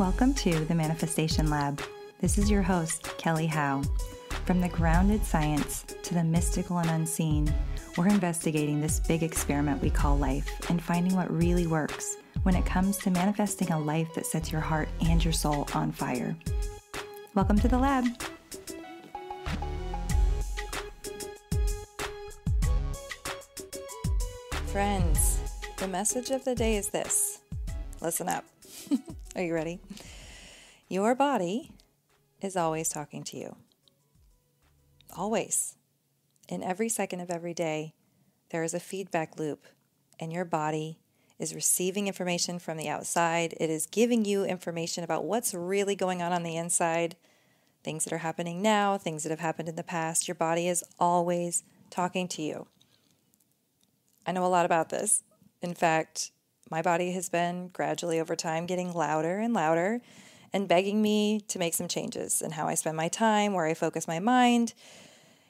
Welcome to the Manifestation Lab. This is your host, Kelly Howe. From the grounded science to the mystical and unseen, we're investigating this big experiment we call life and finding what really works when it comes to manifesting a life that sets your heart and your soul on fire. Welcome to the lab. Friends, the message of the day is this listen up. Are you ready? Your body is always talking to you. Always. In every second of every day, there is a feedback loop, and your body is receiving information from the outside. It is giving you information about what's really going on on the inside, things that are happening now, things that have happened in the past. Your body is always talking to you. I know a lot about this. In fact, my body has been gradually over time getting louder and louder and begging me to make some changes in how I spend my time, where I focus my mind,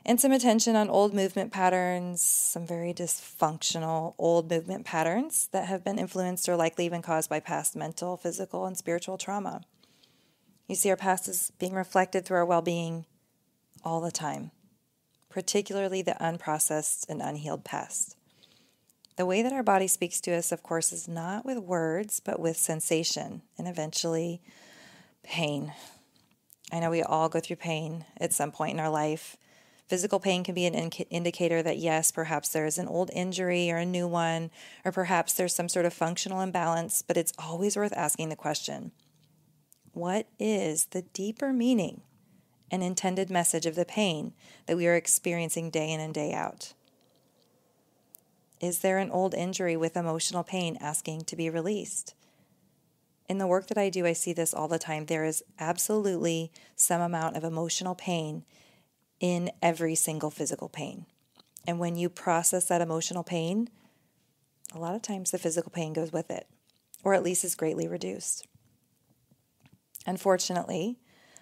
and some attention on old movement patterns, some very dysfunctional old movement patterns that have been influenced or likely even caused by past mental, physical, and spiritual trauma. You see, our past is being reflected through our well being all the time, particularly the unprocessed and unhealed past. The way that our body speaks to us, of course, is not with words, but with sensation and eventually pain. I know we all go through pain at some point in our life. Physical pain can be an in- indicator that, yes, perhaps there is an old injury or a new one, or perhaps there's some sort of functional imbalance, but it's always worth asking the question what is the deeper meaning and intended message of the pain that we are experiencing day in and day out? Is there an old injury with emotional pain asking to be released? In the work that I do, I see this all the time. There is absolutely some amount of emotional pain in every single physical pain. And when you process that emotional pain, a lot of times the physical pain goes with it, or at least is greatly reduced. Unfortunately,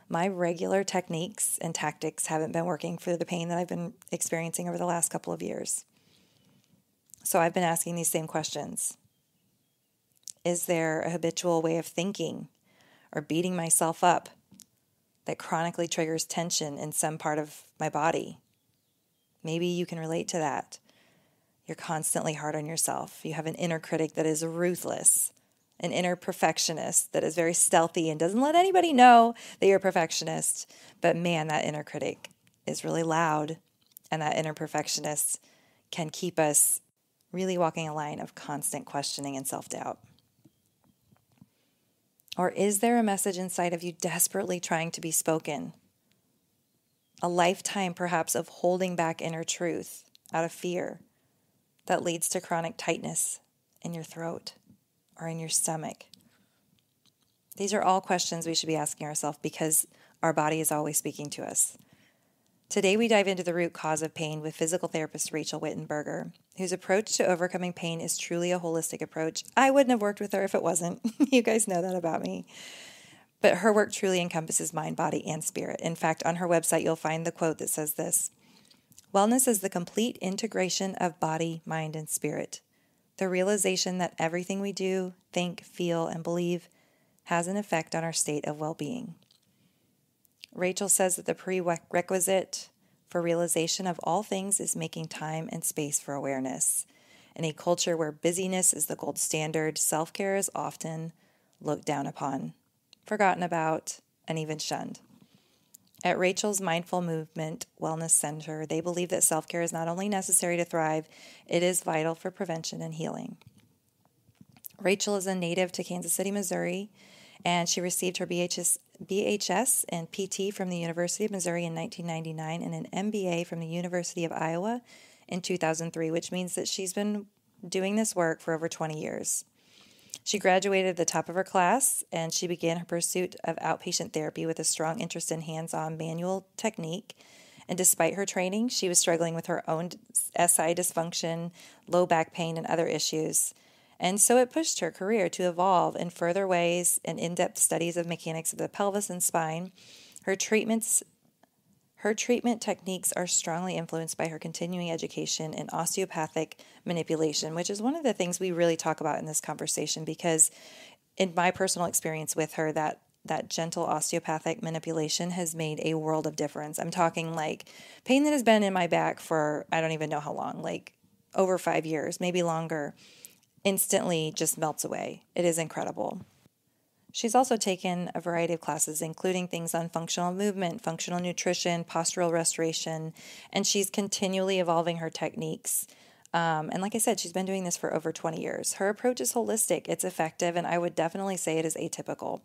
my regular techniques and tactics haven't been working for the pain that I've been experiencing over the last couple of years. So I've been asking these same questions. Is there a habitual way of thinking or beating myself up that chronically triggers tension in some part of my body? Maybe you can relate to that. You're constantly hard on yourself. You have an inner critic that is ruthless, an inner perfectionist that is very stealthy and doesn't let anybody know that you're a perfectionist. But man, that inner critic is really loud, and that inner perfectionist can keep us really walking a line of constant questioning and self doubt? Or is there a message inside of you desperately trying to be spoken? A lifetime, perhaps, of holding back inner truth out of fear that leads to chronic tightness in your throat or in your stomach. These are all questions we should be asking ourselves because our body is always speaking to us. Today, we dive into the root cause of pain with physical therapist Rachel Wittenberger, whose approach to overcoming pain is truly a holistic approach. I wouldn't have worked with her if it wasn't. you guys know that about me. But her work truly encompasses mind, body, and spirit. In fact, on her website, you'll find the quote that says this Wellness is the complete integration of body, mind, and spirit. The realization that everything we do, think, feel, and believe has an effect on our state of well being. Rachel says that the prerequisite for realization of all things is making time and space for awareness. In a culture where busyness is the gold standard, self care is often looked down upon, forgotten about, and even shunned. At Rachel's Mindful Movement Wellness Center, they believe that self care is not only necessary to thrive, it is vital for prevention and healing. Rachel is a native to Kansas City, Missouri, and she received her BHS, BHS and PT from the University of Missouri in 1999 and an MBA from the University of Iowa in 2003, which means that she's been doing this work for over 20 years. She graduated at the top of her class and she began her pursuit of outpatient therapy with a strong interest in hands on manual technique. And despite her training, she was struggling with her own SI dysfunction, low back pain, and other issues. And so it pushed her career to evolve in further ways and in depth studies of mechanics of the pelvis and spine. Her treatments her treatment techniques are strongly influenced by her continuing education in osteopathic manipulation, which is one of the things we really talk about in this conversation because in my personal experience with her, that that gentle osteopathic manipulation has made a world of difference. I'm talking like pain that has been in my back for I don't even know how long, like over five years, maybe longer, instantly just melts away. It is incredible. She's also taken a variety of classes, including things on functional movement, functional nutrition, postural restoration, and she's continually evolving her techniques. Um, and like I said, she's been doing this for over 20 years. Her approach is holistic, it's effective, and I would definitely say it is atypical.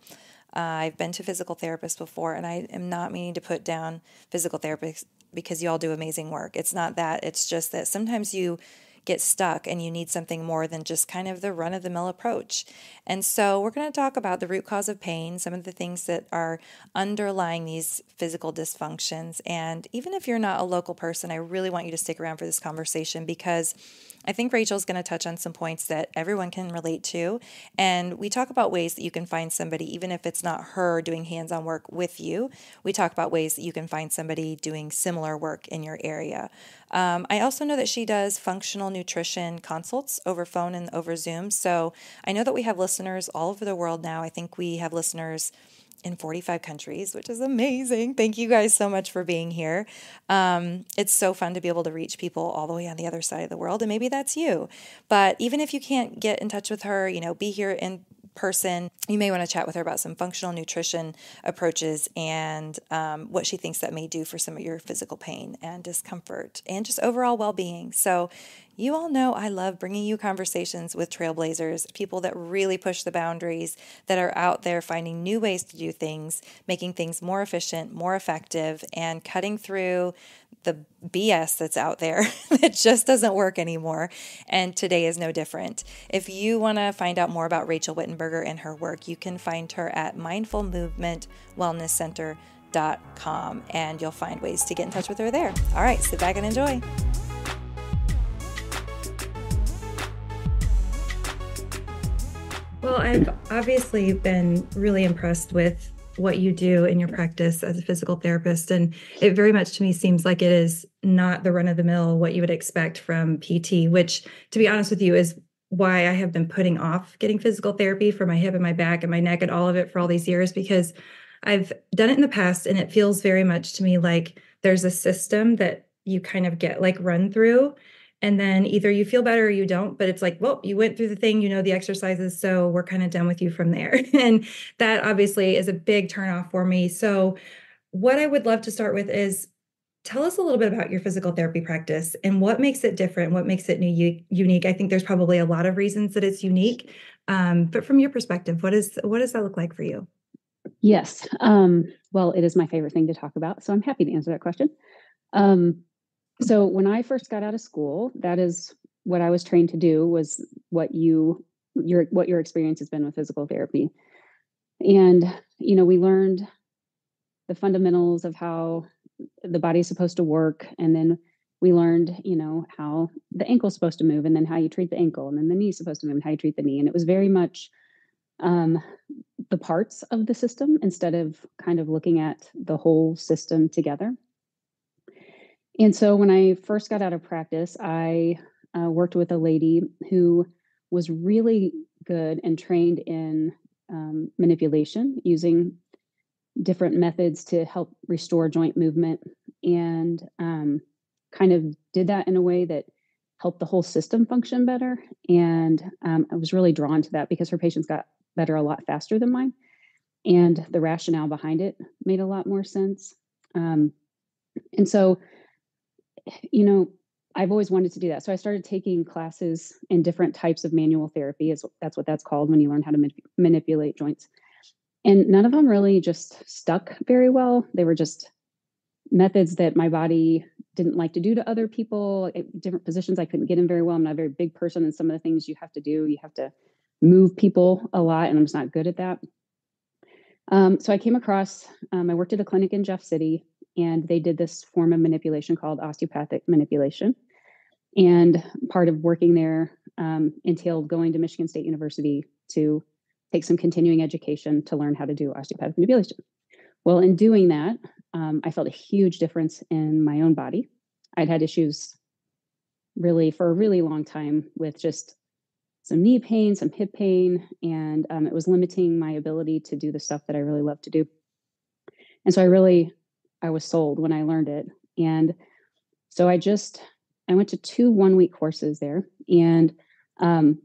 Uh, I've been to physical therapists before, and I am not meaning to put down physical therapists because you all do amazing work. It's not that, it's just that sometimes you get stuck and you need something more than just kind of the run of the mill approach. And so, we're going to talk about the root cause of pain, some of the things that are underlying these physical dysfunctions. And even if you're not a local person, I really want you to stick around for this conversation because I think Rachel's going to touch on some points that everyone can relate to. And we talk about ways that you can find somebody, even if it's not her doing hands on work with you. We talk about ways that you can find somebody doing similar work in your area. Um, I also know that she does functional nutrition consults over phone and over Zoom. So I know that we have listeners all over the world now. I think we have listeners in 45 countries, which is amazing. Thank you guys so much for being here. Um, it's so fun to be able to reach people all the way on the other side of the world, and maybe that's you. But even if you can't get in touch with her, you know, be here in person, you may want to chat with her about some functional nutrition approaches and um, what she thinks that may do for some of your physical pain and discomfort and just overall well being. So, you all know I love bringing you conversations with trailblazers, people that really push the boundaries, that are out there finding new ways to do things, making things more efficient, more effective, and cutting through the BS that's out there that just doesn't work anymore. And today is no different. If you want to find out more about Rachel Wittenberger and her work, you can find her at Mindful Movement Wellness Center.com and you'll find ways to get in touch with her there. All right, sit back and enjoy. Well, I've obviously been really impressed with what you do in your practice as a physical therapist. And it very much to me seems like it is not the run of the mill, what you would expect from PT, which, to be honest with you, is why I have been putting off getting physical therapy for my hip and my back and my neck and all of it for all these years because I've done it in the past and it feels very much to me like there's a system that you kind of get like run through and then either you feel better or you don't but it's like well you went through the thing you know the exercises so we're kind of done with you from there. And that obviously is a big turnoff for me. So what i would love to start with is tell us a little bit about your physical therapy practice and what makes it different what makes it new, unique. I think there's probably a lot of reasons that it's unique um, but from your perspective what is what does that look like for you? Yes um, well it is my favorite thing to talk about so i'm happy to answer that question. Um, so when I first got out of school, that is what I was trained to do was what you your what your experience has been with physical therapy. And you know, we learned the fundamentals of how the body's supposed to work and then we learned, you know, how the ankle's supposed to move and then how you treat the ankle and then the knee's supposed to move and how you treat the knee and it was very much um, the parts of the system instead of kind of looking at the whole system together. And so when I first got out of practice, I uh, worked with a lady who was really good and trained in um, manipulation using different methods to help restore joint movement and um, kind of did that in a way that helped the whole system function better. And um, I was really drawn to that because her patients got better a lot faster than mine. And the rationale behind it made a lot more sense. Um, and so you know, I've always wanted to do that. So I started taking classes in different types of manual therapy. Is that's what that's called when you learn how to ma- manipulate joints. And none of them really just stuck very well. They were just methods that my body didn't like to do to other people. Different positions I couldn't get in very well. I'm not a very big person, and some of the things you have to do, you have to move people a lot, and I'm just not good at that. Um, so I came across. Um, I worked at a clinic in Jeff City and they did this form of manipulation called osteopathic manipulation. And part of working there um, entailed going to Michigan State University to take some continuing education to learn how to do osteopathic manipulation. Well, in doing that, um, I felt a huge difference in my own body. I'd had issues really for a really long time with just some knee pain, some hip pain, and um, it was limiting my ability to do the stuff that I really love to do. And so I really, I was sold when I learned it. And so I just, I went to two one week courses there and, um,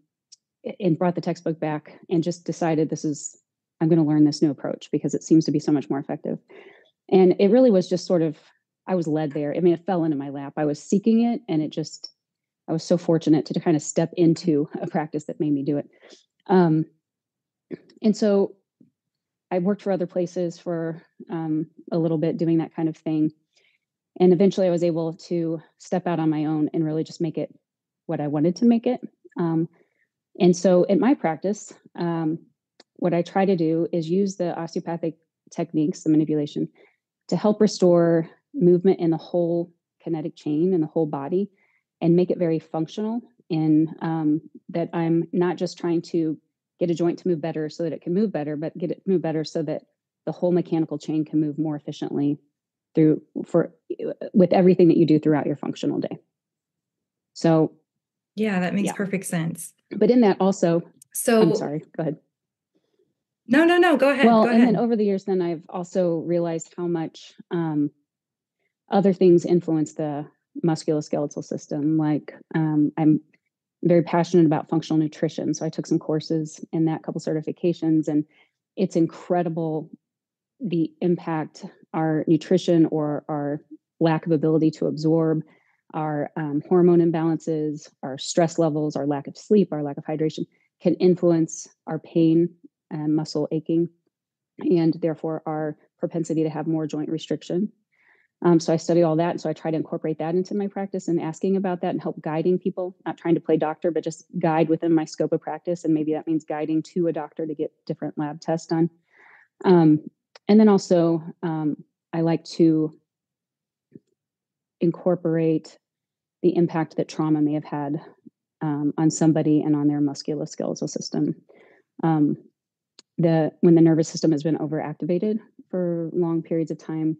and brought the textbook back and just decided this is, I'm going to learn this new approach because it seems to be so much more effective. And it really was just sort of, I was led there. I mean, it fell into my lap. I was seeking it and it just, I was so fortunate to kind of step into a practice that made me do it. Um, and so I worked for other places for um, a little bit doing that kind of thing. And eventually I was able to step out on my own and really just make it what I wanted to make it. Um, and so in my practice, um, what I try to do is use the osteopathic techniques, the manipulation, to help restore movement in the whole kinetic chain in the whole body and make it very functional in um, that I'm not just trying to get a joint to move better so that it can move better, but get it move better so that the whole mechanical chain can move more efficiently through for with everything that you do throughout your functional day. So yeah, that makes yeah. perfect sense. But in that also, so I'm sorry, go ahead. No, no, no, go ahead. Well, go and ahead. then over the years, then I've also realized how much um, other things influence the musculoskeletal system. Like um, I'm very passionate about functional nutrition. So I took some courses in that, couple certifications, and it's incredible the impact our nutrition or our lack of ability to absorb, our um, hormone imbalances, our stress levels, our lack of sleep, our lack of hydration can influence our pain and muscle aching, and therefore our propensity to have more joint restriction. Um, so I study all that. So I try to incorporate that into my practice and asking about that and help guiding people, not trying to play doctor, but just guide within my scope of practice. And maybe that means guiding to a doctor to get different lab tests done. Um, and then also, um, I like to incorporate the impact that trauma may have had um, on somebody and on their musculoskeletal system. Um, the when the nervous system has been overactivated for long periods of time,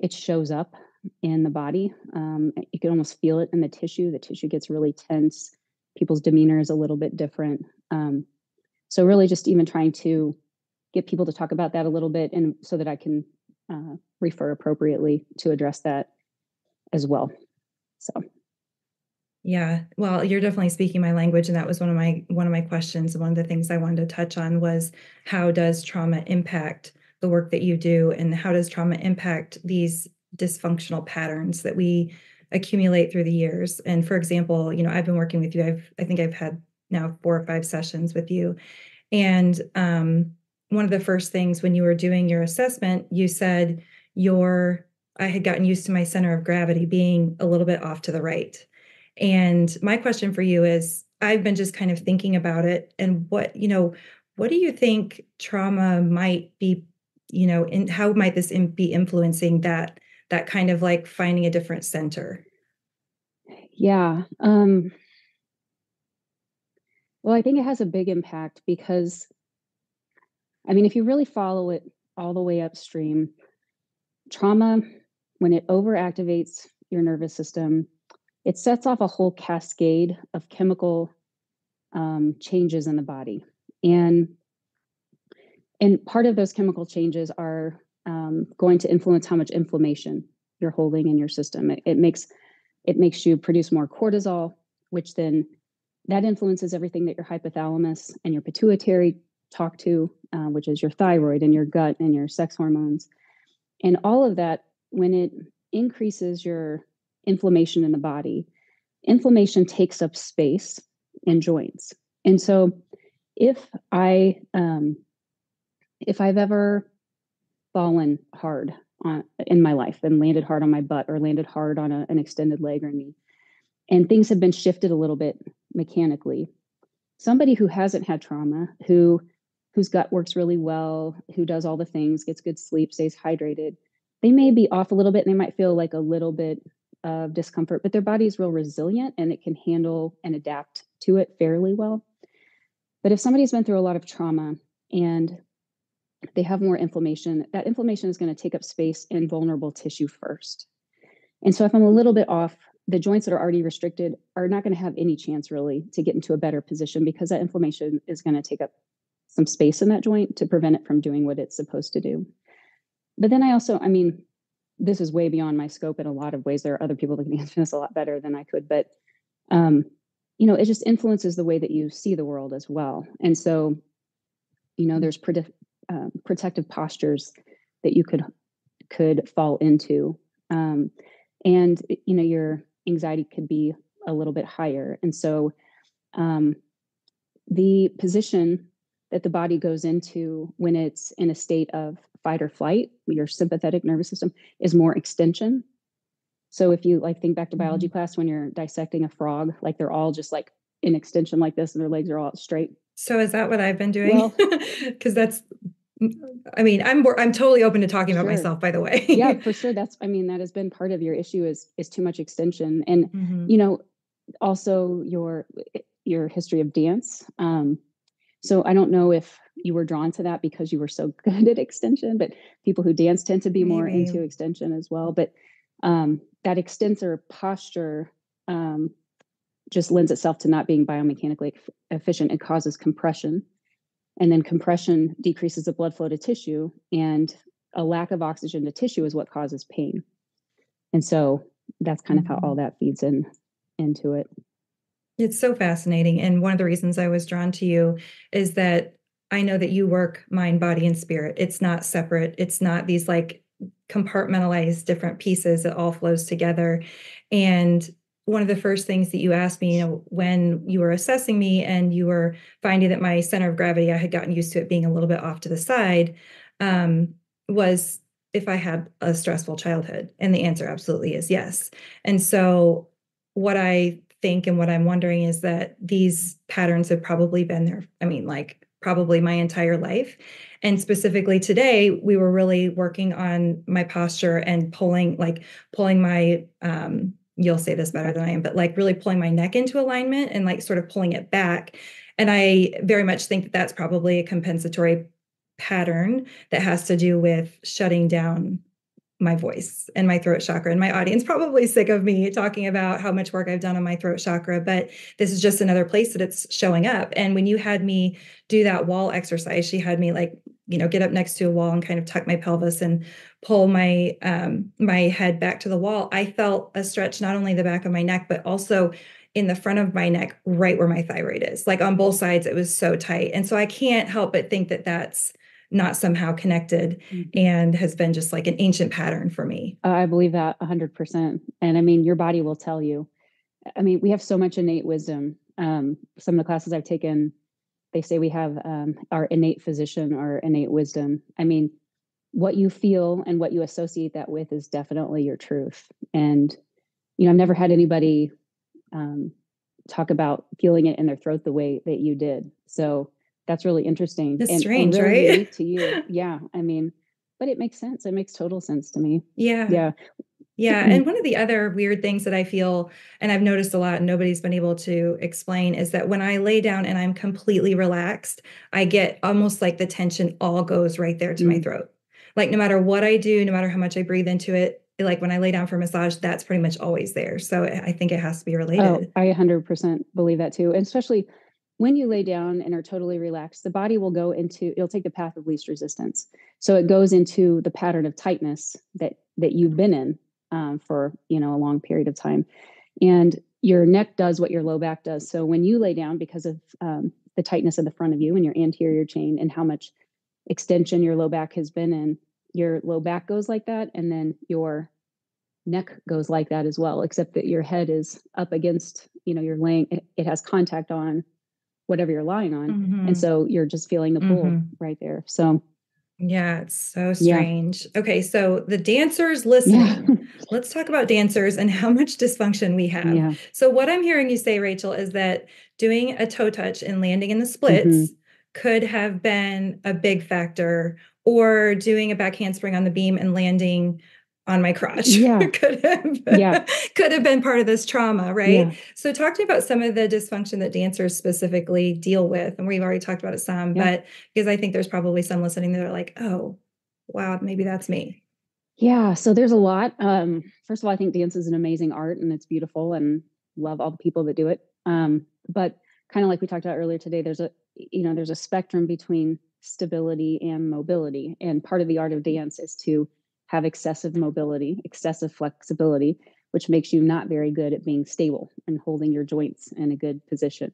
it shows up in the body. Um, you can almost feel it in the tissue. The tissue gets really tense. People's demeanor is a little bit different. Um, so really, just even trying to get people to talk about that a little bit, and so that I can uh, refer appropriately to address that as well. So. Yeah, well, you're definitely speaking my language, and that was one of my one of my questions. One of the things I wanted to touch on was how does trauma impact the work that you do and how does trauma impact these dysfunctional patterns that we accumulate through the years? And for example you know i've been working with you i've i think i've had now four or five sessions with you. And um, one of the first things when you were doing your assessment you said your i had gotten used to my center of gravity being a little bit off to the right. And my question for you is i've been just kind of thinking about it and what you know what do you think trauma might be you know and how might this be influencing that that kind of like finding a different center? Yeah um well i think it has a big impact because i mean if you really follow it all the way upstream trauma when it overactivates your nervous system it sets off a whole cascade of chemical um, changes in the body. And and part of those chemical changes are um, going to influence how much inflammation you're holding in your system. It, it, makes it makes you produce more cortisol, which then that influences everything that your hypothalamus and your pituitary talk to, uh, which is your thyroid and your gut and your sex hormones, and all of that. When it increases your inflammation in the body, inflammation takes up space in joints, and so if I um, if I've ever fallen hard on, in my life and landed hard on my butt or landed hard on a, an extended leg or knee, and things have been shifted a little bit mechanically, somebody who hasn't had trauma, who whose gut works really well, who does all the things, gets good sleep, stays hydrated, they may be off a little bit and they might feel like a little bit of discomfort, but their body is real resilient and it can handle and adapt to it fairly well. But if somebody's been through a lot of trauma and they have more inflammation. That inflammation is going to take up space in vulnerable tissue first. And so if I'm a little bit off the joints that are already restricted are not going to have any chance really to get into a better position because that inflammation is going to take up some space in that joint to prevent it from doing what it's supposed to do. But then I also, I mean, this is way beyond my scope in a lot of ways. There are other people that can answer this a lot better than I could, but um, you know, it just influences the way that you see the world as well. And so, you know, there's um, protective postures that you could could fall into, um, and you know, your anxiety could be a little bit higher. And so, um, the position that the body goes into when it's in a state of fight or flight, your sympathetic nervous system is more extension. So if you like think back to biology mm-hmm. class when you're dissecting a frog, like they're all just like in extension like this and their legs are all straight. So is that what I've been doing? Because well, that's I mean, I'm I'm totally open to talking sure. about myself by the way. yeah, for sure. That's I mean, that has been part of your issue is is too much extension. And mm-hmm. you know, also your your history of dance. Um, so I don't know if you were drawn to that because you were so good at extension, but people who dance tend to be Maybe. more into extension as well. But um, that extensor posture um, just lends itself to not being biomechanically efficient. It causes compression. And then compression decreases the blood flow to tissue, and a lack of oxygen to tissue is what causes pain. And so that's kind of how all mm-hmm. that feeds in into it. It's so fascinating. And one of the reasons I was drawn to you is that I know that you work mind, body, and spirit. It's not separate. It's not these like compartmentalized different pieces. It all flows together. And one of the first things that you asked me, you know, when you were assessing me and you were finding that my center of gravity, I had gotten used to it being a little bit off to the side, um, was if I had a stressful childhood. And the answer absolutely is yes. And so what I think and what I'm wondering is that these patterns have probably been there. I mean, like probably my entire life. And specifically today, we were really working on my posture and pulling, like pulling my, um, you'll say this better than I am, but like really pulling my neck into alignment and like sort of pulling it back. And I very much think that that's probably a compensatory pattern that has to do with shutting down my voice and my throat chakra. And my audience probably sick of me talking about how much work I've done on my throat chakra, but this is just another place that it's showing up. And when you had me do that wall exercise, she had me like, you know, get up next to a wall and kind of tuck my pelvis and pull my um my head back to the wall. I felt a stretch not only the back of my neck, but also in the front of my neck, right where my thyroid is. Like on both sides, it was so tight. And so I can't help but think that that's not somehow connected mm-hmm. and has been just like an ancient pattern for me. I believe that 100%. And I mean, your body will tell you. I mean, we have so much innate wisdom. Um, some of the classes I've taken, they say we have um, our innate physician or innate wisdom. I mean, what you feel and what you associate that with is definitely your truth. And, you know, I've never had anybody um, talk about feeling it in their throat the way that you did. So that's really interesting. It's and, strange, and really right? to you. Yeah. I mean, but it makes sense. It makes total sense to me. Yeah. Yeah. Yeah. And one of the other weird things that I feel, and I've noticed a lot, and nobody's been able to explain, is that when I lay down and I'm completely relaxed, I get almost like the tension all goes right there to mm. my throat. Like no matter what I do, no matter how much I breathe into it, like when I lay down for massage, that's pretty much always there. So I think it has to be related. Oh, I 100% believe that too. And especially when you lay down and are totally relaxed, the body will go into it'll take the path of least resistance. So it goes into the pattern of tightness that that you've been in um, for you know a long period of time, and your neck does what your low back does. So when you lay down, because of um, the tightness of the front of you and your anterior chain and how much extension your low back has been in, your low back goes like that, and then your neck goes like that as well, except that your head is up against, you know, you're laying, it, it has contact on whatever you're lying on. Mm-hmm. And so you're just feeling the pull mm-hmm. right there. So yeah, it's so strange. Yeah. Okay, so the dancers listening. Yeah. Let's talk about dancers and how much dysfunction we have. Yeah. So what I'm hearing you say Rachel is that doing a toe touch and landing in the splits mm-hmm. could have been a big factor or doing a back handspring on the beam and landing on my crotch yeah. could have yeah. could have been part of this trauma, right? Yeah. So talk to me about some of the dysfunction that dancers specifically deal with. And we've already talked about it some, yeah. but because I think there's probably some listening that are like, oh, wow, maybe that's me. Yeah, so there's a lot. Um, first of all, I think dance is an amazing art and it's beautiful and love all the people that do it. Um, but kind of like we talked about earlier today, there's a you know, there's a spectrum between stability and mobility. And part of the art of dance is to have excessive mobility, excessive flexibility, which makes you not very good at being stable and holding your joints in a good position.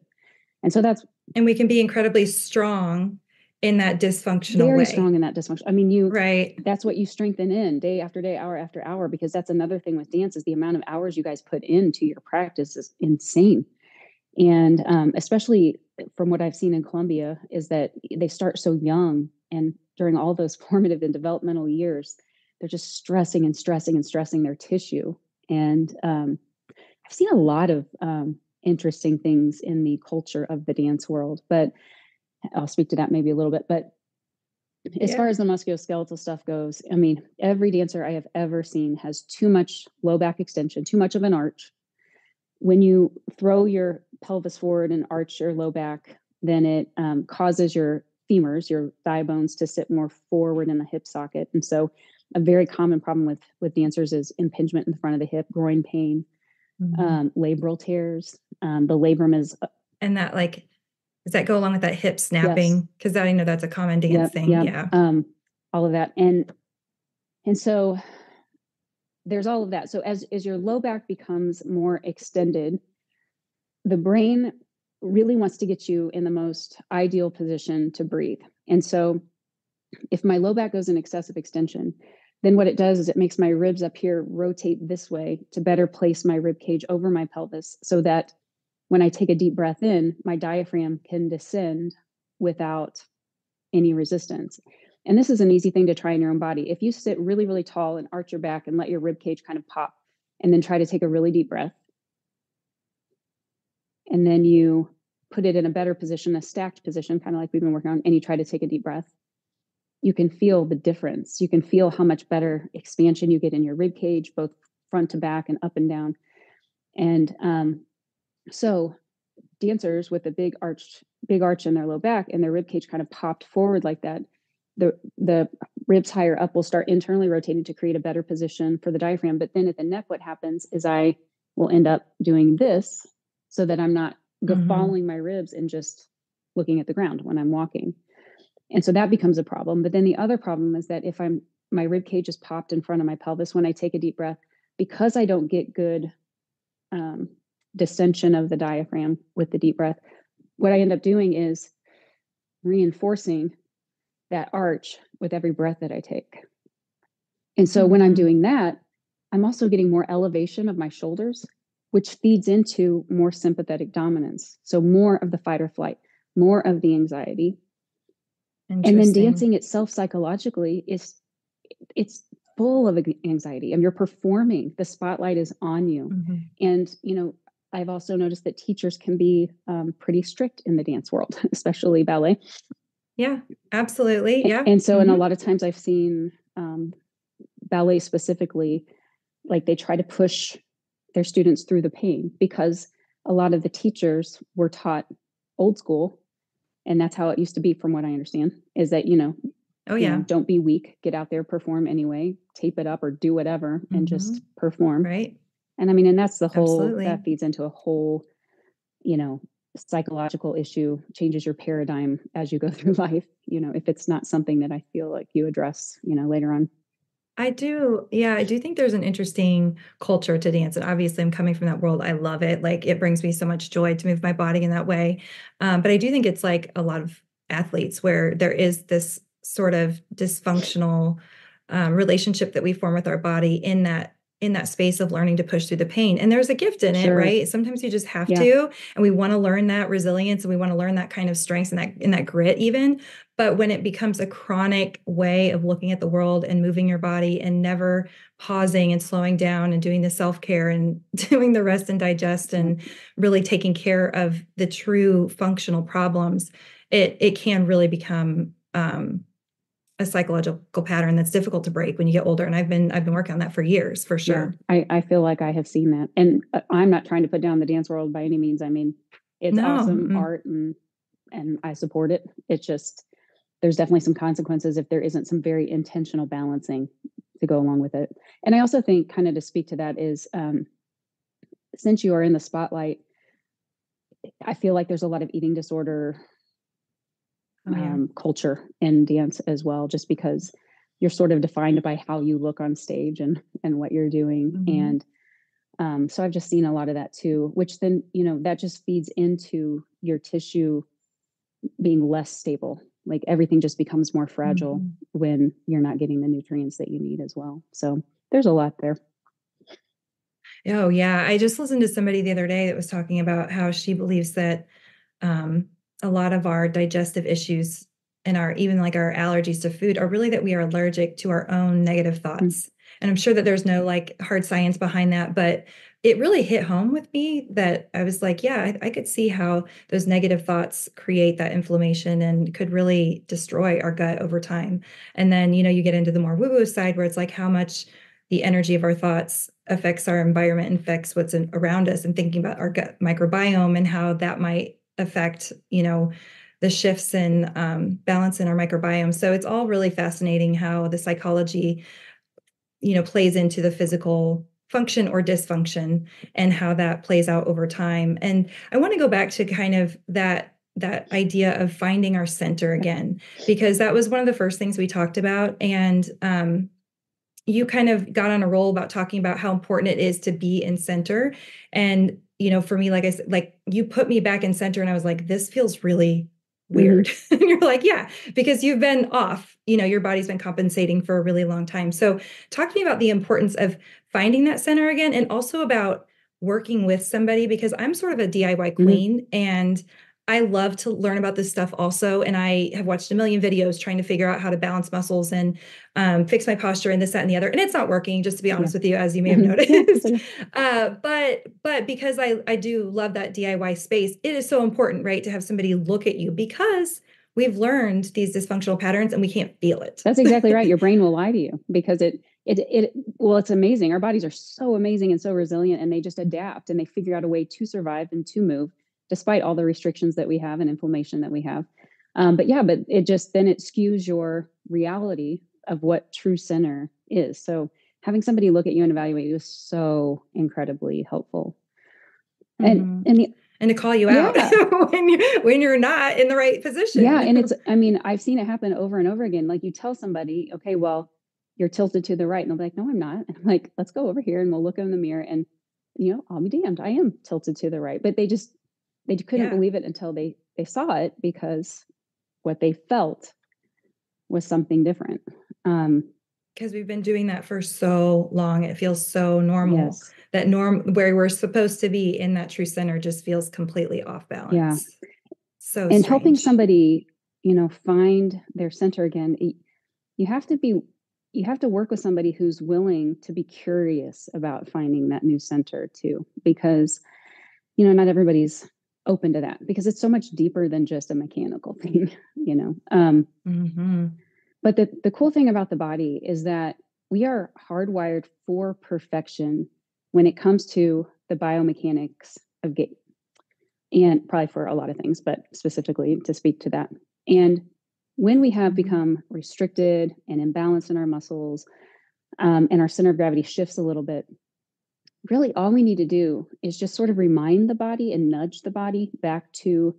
And so that's and we can be incredibly strong in that dysfunctional very way. strong in that dysfunction. I mean, you right. That's what you strengthen in day after day, hour after hour, because that's another thing with dance is the amount of hours you guys put into your practice is insane. And um, especially from what I've seen in Columbia, is that they start so young, and during all those formative and developmental years, they're just stressing and stressing and stressing their tissue. And um, I've seen a lot of um, interesting things in the culture of the dance world, but I'll speak to that maybe a little bit. But as yeah. far as the musculoskeletal stuff goes, I mean, every dancer I have ever seen has too much low back extension, too much of an arch. When you throw your pelvis forward and arch your low back, then it um, causes your femurs, your thigh bones, to sit more forward in the hip socket. And so, a very common problem with with dancers is impingement in the front of the hip, groin pain, mm-hmm. um, labral tears. Um, the labrum is, uh and that like does that go along with that hip snapping? Because yes. I know that's a common dance yep, thing. Yep. Yeah. Um, all of that. And and so there's all of that. So as as your low back becomes more extended, the brain really wants to get you in the most ideal position to breathe. And so if my low back goes in excessive extension, then what it does is it makes my ribs up here rotate this way to better place my rib cage over my pelvis so that when I take a deep breath in, my diaphragm can descend without any resistance. And this is an easy thing to try in your own body. If you sit really, really tall and arch your back and let your rib cage kind of pop, and then try to take a really deep breath, and then you put it in a better position, a stacked position, kind of like we've been working on, and you try to take a deep breath, you can feel the difference. You can feel how much better expansion you get in your rib cage, both front to back and up and down. And um, so dancers with a big arch, big arch in their low back and their rib cage kind of popped forward like that, the the ribs higher up will start internally rotating to create a better position for the diaphragm. But then at the neck, what happens is I will end up doing this so that I'm not mm-hmm. following my ribs and just looking at the ground when I'm walking. And so that becomes a problem. But then the other problem is that if I'm my rib cage is popped in front of my pelvis when I take a deep breath, because I don't get good um, distension of the diaphragm with the deep breath, what I end up doing is reinforcing that arch with every breath that I take. And so when I'm mm-hmm. doing that, I'm also getting more elevation of my shoulders, which feeds into more sympathetic dominance. So more of the fight or flight, more of the anxiety. And then dancing itself psychologically is it's full of anxiety I and you're performing the spotlight is on you mm-hmm. and you know I've also noticed that teachers can be um, pretty strict in the dance world, especially ballet. Yeah, absolutely. Yeah. And so, mm-hmm. and a mm-hmm. lot of times I've seen um, ballet specifically, like they try to push their students through the pain because a lot of the teachers were taught old school. And that's how it used to be, from what I understand, is that, you know, oh, yeah, you know, don't be weak, get out there, perform anyway, tape it up or do whatever mm-hmm. and just mm-hmm. perform. Right. And I mean, and that's the whole Absolutely. that feeds into a whole, you know, psychological issue, changes your paradigm as you go through life, you know, if it's not something that I feel like you address, you know, later on. I do. Yeah, I do think there's an interesting culture to dance. And obviously, I'm coming from that world. I love it. Like, it brings me so much joy to move my body in that way. Um, but I do think it's like a lot of athletes where there is this sort of dysfunctional um, relationship that we form with our body in that in that space of learning to push through the pain. And there's a gift in sure. it, right? Sometimes you just have yeah. to, and we want to learn that resilience and we want to learn that kind of strength and that in that grit even. But when it becomes a chronic way of looking at the world and moving your body and never pausing and slowing down and doing the self-care and doing the rest and digest and really taking care of the true functional problems, it it can really become um, a psychological pattern that's difficult to break when you get older and i've been i've been working on that for years for sure yeah, I, I feel like i have seen that and uh, i'm not trying to put down the dance world by any means i mean it's no. awesome mm-hmm. art and and i support it it's just there's definitely some consequences if there isn't some very intentional balancing to go along with it. And I also think, kind of to speak to that, is um, since you are in the spotlight, I feel like there's a lot of eating disorder yeah. um, culture in dance as well, just because you're sort of defined by how you look on stage and and what you're doing. Mm-hmm. And um, so I've just seen a lot of that too, which then you know that just feeds into your tissue being less stable. Like everything just becomes more fragile mm-hmm. when you're not getting the nutrients that you need as well. So there's a lot there. Oh, yeah. I just listened to somebody the other day that was talking about how she believes that um, a lot of our digestive issues and our even like our allergies to food are really that we are allergic to our own negative mm-hmm. thoughts. Mm-hmm. And I'm sure that there's no like hard science behind that, but it really hit home with me that I was like, yeah, I, I, could see how those negative thoughts create that inflammation and could really destroy our gut over time. And then, you know, you get into the more woo woo side where it's like how much the energy of our thoughts affects our environment and affects what's in, around us and thinking about our gut microbiome and how that might affect you know the shifts in um, balance in our microbiome. So it's all really fascinating how the psychology you know plays into the physical function or dysfunction and how that plays out over time. And i want to go back to kind of that that idea of finding our center again because that was one of the first things we talked about. And um, you kind of got on a roll about talking about how important it is to be in center. And you know for me like i said like you put me back in center and i was like this feels really weird mm-hmm. and you're like yeah because you've been off you know your body's been compensating for a really long time so talk to me about the importance of finding that center again and also about working with somebody because i'm sort of a diy mm-hmm. queen mm-hmm. and I love to learn about this stuff also. And I have watched a million videos trying to figure out how to balance muscles and um, fix my posture and this, that, and the other. And it's not working, just to be honest yeah. with you, as you may have noticed. uh, but but because I, I do love that DIY space, it is so important, right, to have somebody look at you because we've learned these dysfunctional patterns and we can't feel it. That's exactly right. Your brain will lie to you because it it it well, it's amazing. Our bodies are so amazing and so resilient and they just adapt and they figure out a way to survive and to move despite all the restrictions that we have and inflammation that we have. Um, but yeah, but it just then it skews your reality of what true center is. So having somebody look at you and evaluate you is so incredibly helpful. Mm-hmm. And and the and to call you out yeah. when you when you're not in the right position. Yeah, and it's I mean, I've seen it happen over and over again. Like you tell somebody, okay, well, you're tilted to the right. And they'll be like, no, I'm not. And I'm like, let's go over here and we'll look in the mirror and you know, I'll be damned. I am tilted to the right. But they just they couldn't yeah. believe it until they they saw it because what they felt was something different um because we've been doing that for so long it feels so normal yes. that norm where we're supposed to be in that true center just feels completely off balance yeah so and strange. helping somebody you know find their center again you have to be you have to work with somebody who's willing to be curious about finding that new center too because you know not everybody's open to that because it's so much deeper than just a mechanical thing, you know. Um, mm-hmm. But the, the cool thing about the body is that we are hardwired for perfection when it comes to the biomechanics of gait, and probably for a lot of things, but specifically to speak to that. And when we have mm-hmm. become restricted and imbalanced in our muscles, um, and our center of gravity shifts a little bit, really all we need to do is just sort of remind the body and nudge the body back to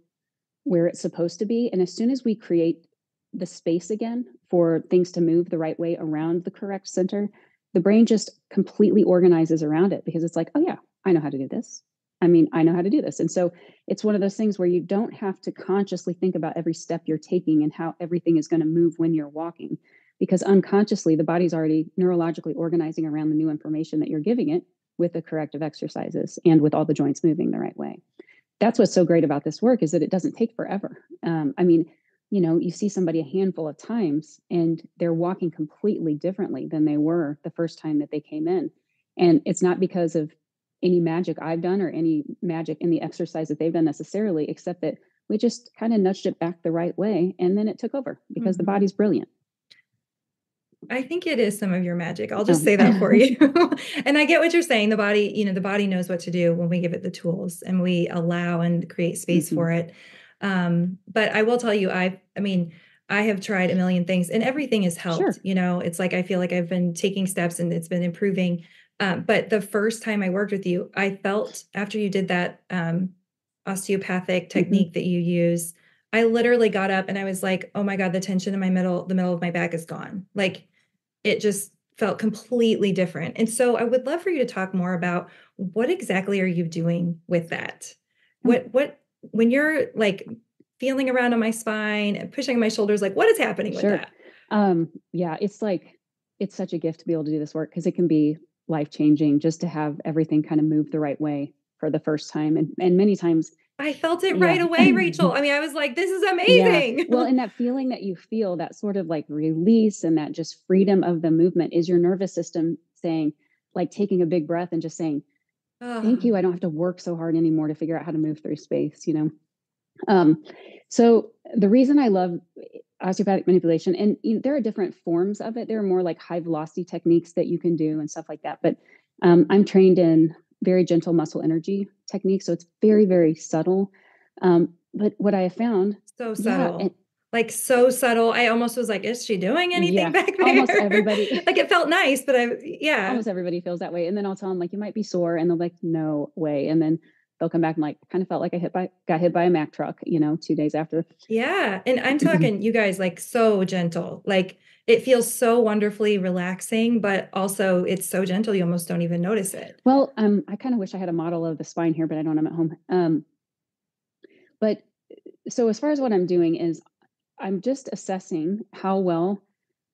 where it's supposed to be. And as soon as we create the space again for things to move the right way around the correct center, the brain just completely organizes around it because it's like, oh, yeah, I know how to do this. I mean, I know how to do this. And so it's one of those things where you don't have to consciously think about every step you're taking and how everything is going to move when you're walking, because unconsciously the body's already neurologically organizing around the new information that you're giving it with the corrective exercises and with all the joints moving the right way. That's what's so great about this work is that it doesn't take forever. Um, I mean, you know, you see somebody a handful of times and they're walking completely differently than they were the first time that they came in. And it's not because of any magic I've done or any magic in the exercise that they've done necessarily, except that we just kind of nudged it back the right way and then it took over because mm-hmm. the body's brilliant. I think it is some of your magic. I'll just oh. say that for you. and I get what you're saying. The body, you know, the body knows what to do when we give it the tools and we allow and create space mm-hmm. for it. Um, but I will tell you, I, I mean, I have tried a million things and everything has helped. Sure. You know, it's like I feel like I've been taking steps and it's been improving. Um, but the first time I worked with you, I felt after you did that um, osteopathic Mm-hmm. technique that you use, I literally got up and I was like, "Oh my god, the tension in my middle, the middle of my back is gone." Like it just felt completely different. And so I would love for you to talk more about what exactly are you doing with that? Mm. What what when you're like feeling around on my spine and pushing my shoulders, like what is happening with that? Um, yeah, it's like it's such a gift to be able to do this work because it can be life changing just to have everything kind of move the right way for the first time. And and many times, I felt it yeah. right away, Rachel. I mean, I was like, this is Yeah. amazing. Well, and that feeling that you feel, that sort of like release and that just freedom of the movement is your nervous system saying, like taking a big breath and just saying, thank you. I don't have to work so hard anymore to figure out how to move through space, you know? Um, so the reason I love osteopathic manipulation, and you know, there are different forms of it. There are more like high velocity techniques that you can do and stuff like that. But um, I'm trained in very gentle muscle energy technique. so it's very very subtle. Um, but what I have found, so yeah, subtle. and like so subtle. I almost was like, is she doing anything yeah, back there? almost everybody. like it felt nice, but I yeah. almost everybody feels that way. And then I'll tell them like you might be sore, and they're like, no way. And then they'll come back and like kind of felt like I hit by got hit by a Mack truck, you know, two days after. Yeah. And I'm talking you guys like so gentle. Like it feels so wonderfully relaxing, but also it's so gentle you almost don't even notice it. Well, um, I kind of wish I had a model of the spine here, but I don't. I'm at home. Um, but so as far as what I'm doing is I'm just assessing how well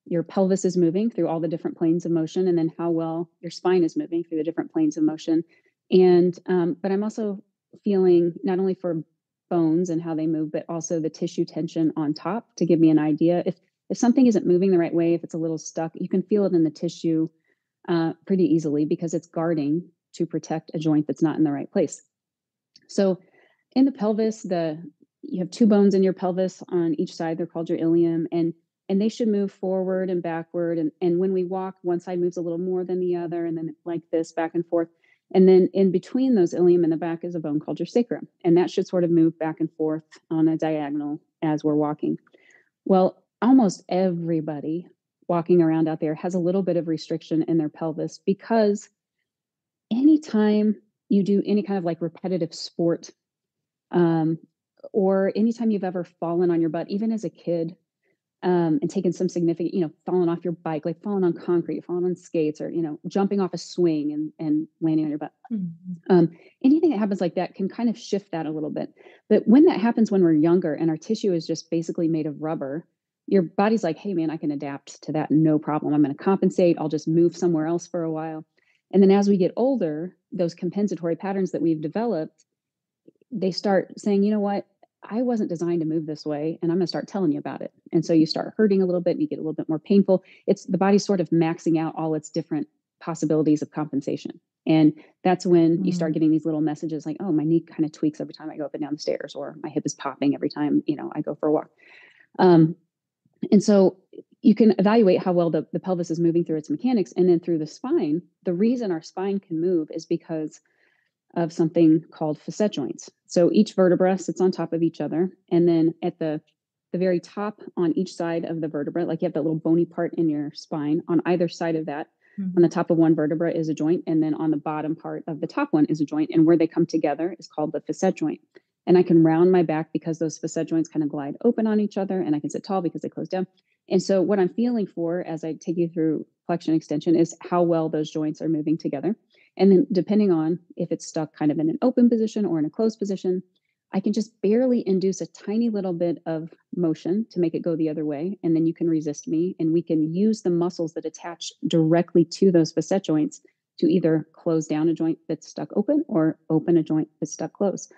your pelvis is moving through all the different planes of motion, and then how well your spine is moving through the different planes of motion. And um, but I'm also feeling not only for bones and how they move, but also the tissue tension on top to give me an idea if if something isn't moving the right way, if it's a little stuck, you can feel it in the tissue uh, pretty easily because it's guarding to protect a joint that's not in the right place. So in the pelvis, the you have two bones in your pelvis on each side. They're called your ilium, and and they should move forward and backward. And and when we walk, one side moves a little more than the other, and then like this back and forth. And then in between those ilium and the back is a bone called your sacrum, and that should sort of move back and forth on a diagonal as we're walking. Well, almost everybody walking around out there has a little bit of restriction in their pelvis because anytime you do any kind of like repetitive sport um, or anytime you've ever fallen on your butt, even as a kid, um, and taken some significant, you know, falling off your bike, like falling on concrete, falling on skates, or you know, jumping off a swing and and landing on your butt. Mhm. Um, anything that happens like that can kind of shift that a little bit. But when that happens when we're younger and our tissue is just basically made of rubber, your body's like, hey man, I can adapt to that, no problem. I'm going to compensate. I'll just move somewhere else for a while. And then as we get older, those compensatory patterns that we've developed, they start saying, you know what? I wasn't designed to move this way, and I'm going to start telling you about it. And so you start hurting a little bit, and you get a little bit more painful. It's the body's sort of maxing out all its different possibilities of compensation. And that's when you start Mm. getting these little messages like, oh, my knee kind of tweaks every time I go up and down the stairs, or my hip is popping every time, you know, I go for a walk. Um, and so you can evaluate how well the, the pelvis is moving through its mechanics. And then through the spine, the reason our spine can move is because of something called facet joints. So each vertebra sits on top of each other. And then at the the very top on each side of the vertebra, like you have that little bony part in your spine, on either side of that, Mhm. on the top of one vertebra is a joint, and then on the bottom part of the top one is a joint. And where they come together is called the facet joint. And I can round my back because those facet joints kind of glide open on each other, and I can sit tall because they close down. And so, what I'm feeling for as I take you through flexion extension is how well those joints are moving together. And then, depending on if it's stuck kind of in an open position or in a closed position, I can just barely induce a tiny little bit of motion to make it go the other way. And then you can resist me, and we can use the muscles that attach directly to those facet joints to either close down a joint that's stuck open or open a joint that's stuck closed.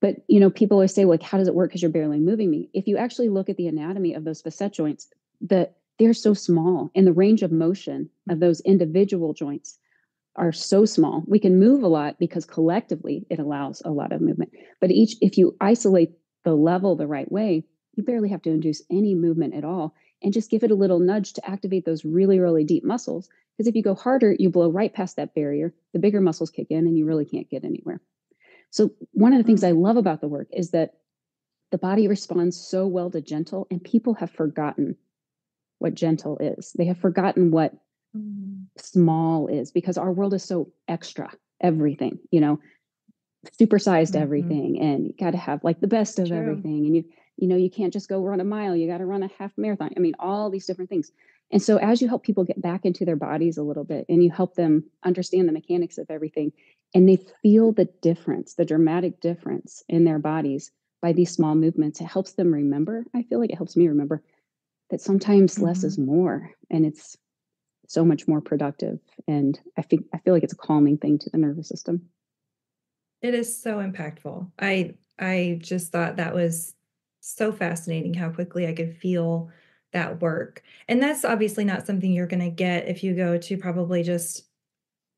But you know, people always say, like, how does it work? Because you're barely moving me. If you actually look at the anatomy of those facet joints, the they're so small, and the range of motion of mm-hmm. those individual joints are so small. We can move a lot because collectively it allows a lot of movement. But each, if you isolate the level the right way, you barely have to induce any movement at all, and just give it a little nudge to activate those really, really deep muscles. Because if you go harder, you blow right past that barrier. The bigger muscles kick in, and you really can't get anywhere. So one of the things I love about the work is that the body responds so well to gentle, and people have forgotten what gentle is. They have forgotten what mm. small is because our world is so extra, everything, you know, supersized mm-hmm. everything, and you got to have like the best of True. everything. And you, you know, you can't just go run a mile, you got to run a half marathon. I mean, all these different things. And so, as you help people get back into their bodies a little bit and you help them understand the mechanics of everything, and they feel the difference, the dramatic difference in their bodies by these small movements, it helps them remember. I feel like it helps me remember that sometimes mm-hmm. less is more and it's so much more productive. And I think I feel like it's a calming thing to the nervous system. It is so impactful. I I just thought that was so fascinating how quickly I could feel that work. And that's obviously not something you're going to get if you go to probably just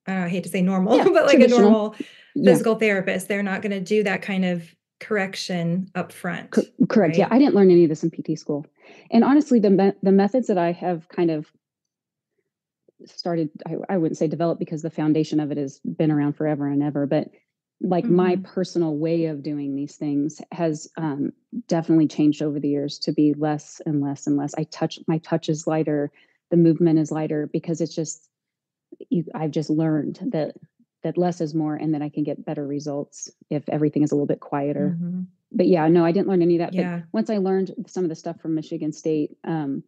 uh, I hate to say normal, yeah, but like a normal physical yeah. therapist. They're not going to do that kind of correction up front. Co- correct. Right? Yeah, I didn't learn any of this in PT school. And honestly, the me- the methods that I have kind of started, I, I, wouldn't say developed because the foundation of it has been around forever and ever, but like mm-hmm. my personal way of doing these things has um, definitely changed over the years to be less and less and less. I touch my touch is lighter, the movement is lighter because it's just you, I've just learned that that less is more and that I can get better results if everything is a little bit quieter. Mm-hmm. But yeah, no, I didn't learn any of that. Yeah. But once I learned some of the stuff from Michigan State, um,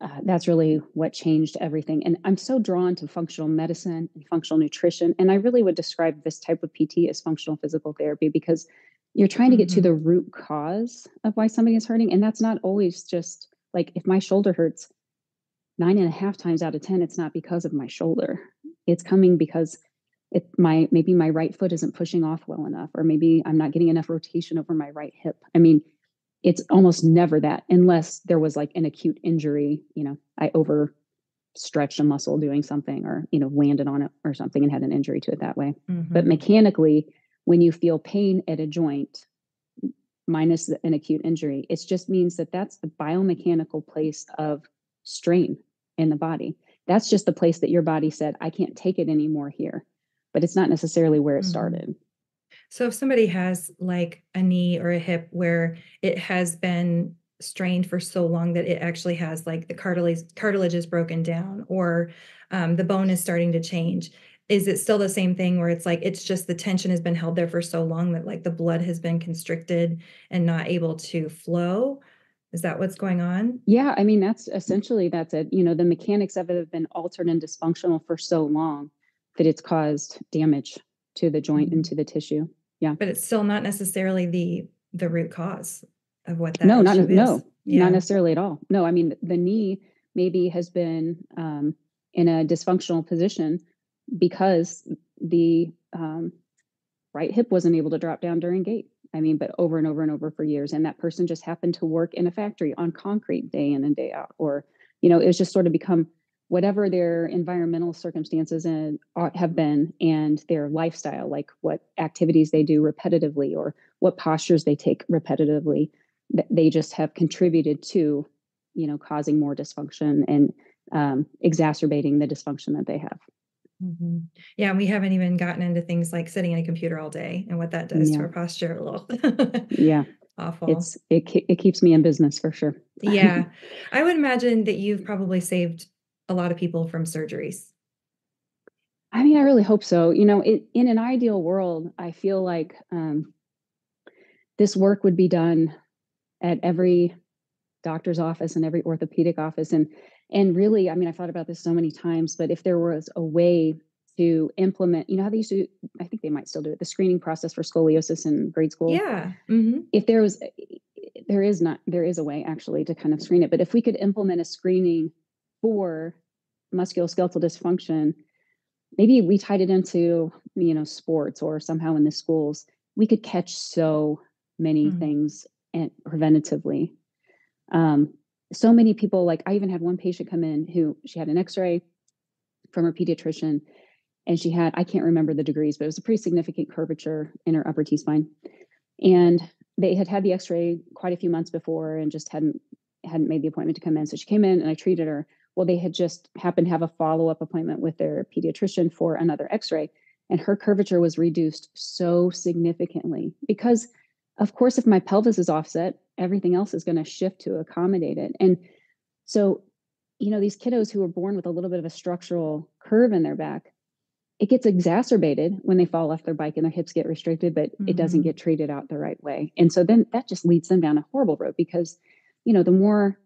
uh, that's really what changed everything. And I'm so drawn to functional medicine and functional nutrition. And I really would describe this type of PT as functional physical therapy because you're trying to get mm-hmm. to the root cause of why somebody is hurting. And that's not always just like if my shoulder hurts nine and a half times out of 10, it's not because of my shoulder. It's coming because it my maybe my right foot isn't pushing off well enough, or maybe I'm not getting enough rotation over my right hip. I mean, it's almost never that unless there was like an acute injury, you know, I over stretched a muscle doing something or, you know, landed on it or something and had an injury to it that way. Mm-hmm. But mechanically, when you feel pain at a joint, minus an acute injury, it just means that that's the biomechanical place of strain in the body. That's just the place that your body said, I can't take it anymore here. But it's not necessarily where it mm-hmm. started. So if somebody has like a knee or a hip where it has been strained for so long that it actually has like the cartilage cartilage is broken down or um, the bone is starting to change is it still the same thing where it's like it's just the tension has been held there for so long that like the blood has been constricted and not able to flow is that what's going on yeah i mean that's essentially that's it you know the mechanics of it have been altered and dysfunctional for so long that it's caused damage to the joint mm-hmm. and to the tissue. Yeah. But it's still not necessarily the the root cause of what that no not is. no yeah. not necessarily at all no i mean the knee maybe has been um, in a dysfunctional position because the um, right hip wasn't able to drop down during gait i mean but over and over and over for years. And that person just happened to work in a factory on concrete day in and day out. Or you know it was just sort of become whatever their environmental circumstances and have been and their lifestyle like what activities they do repetitively or what postures they take repetitively they just have contributed to you know causing more dysfunction and um, exacerbating the dysfunction that they have mm-hmm. yeah we haven't even gotten into things like sitting in a computer all day and what that does yeah. to our posture a little yeah awful it's it, it keeps me in business for sure yeah i would imagine that you've probably saved a lot of people from surgeries? I mean, I really hope so. You know, it, in an ideal world, I feel like um, this work would be done at every doctor's office and every orthopedic office, and and really, I mean, I've thought about this so many times. But if there was a way to implement, you know, how they used to, I think they might still do it, the screening process for scoliosis in grade school. Yeah. Mm-hmm. If there was, there is not, there is a way actually to kind of screen it. But if we could implement a screening for musculoskeletal dysfunction, maybe we tied it into, you know, sports or somehow in the schools, we could catch so many mm-hmm. things and preventatively. Um, so many people, like I even had one patient come in who she had an x-ray from her pediatrician and she had, I can't remember the degrees, but it was a pretty significant curvature in her upper T-spine. And they had had the x-ray quite a few months before and just hadn't hadn't made the appointment to come in. So she came in and I treated her well, they had just happened to have a follow up appointment with their pediatrician for another x ray, and her curvature was reduced so significantly because of course, if my pelvis is offset, everything else is going to shift to accommodate it. And so, you know, these kiddos who are born with a little bit of a structural curve in their back, it gets exacerbated when they fall off their bike and their hips get restricted, but mm-hmm. it doesn't mm-hmm. get treated out the right way. And so then that just leads them down a horrible road because, you know, the more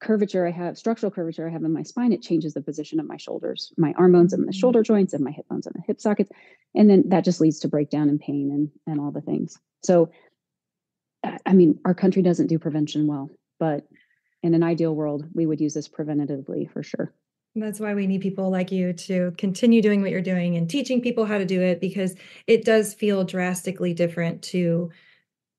curvature I have, structural curvature I have in my spine, it changes the position of my shoulders, my arm bones and the mm-hmm. shoulder joints and my hip bones and the hip sockets. And then that just leads to breakdown and pain and, and all the things. So, I mean, our country doesn't do prevention well, but in an ideal world, we would use this preventatively for sure. That's why we need people like you to continue doing what you're doing and teaching people how to do it because it does feel drastically different to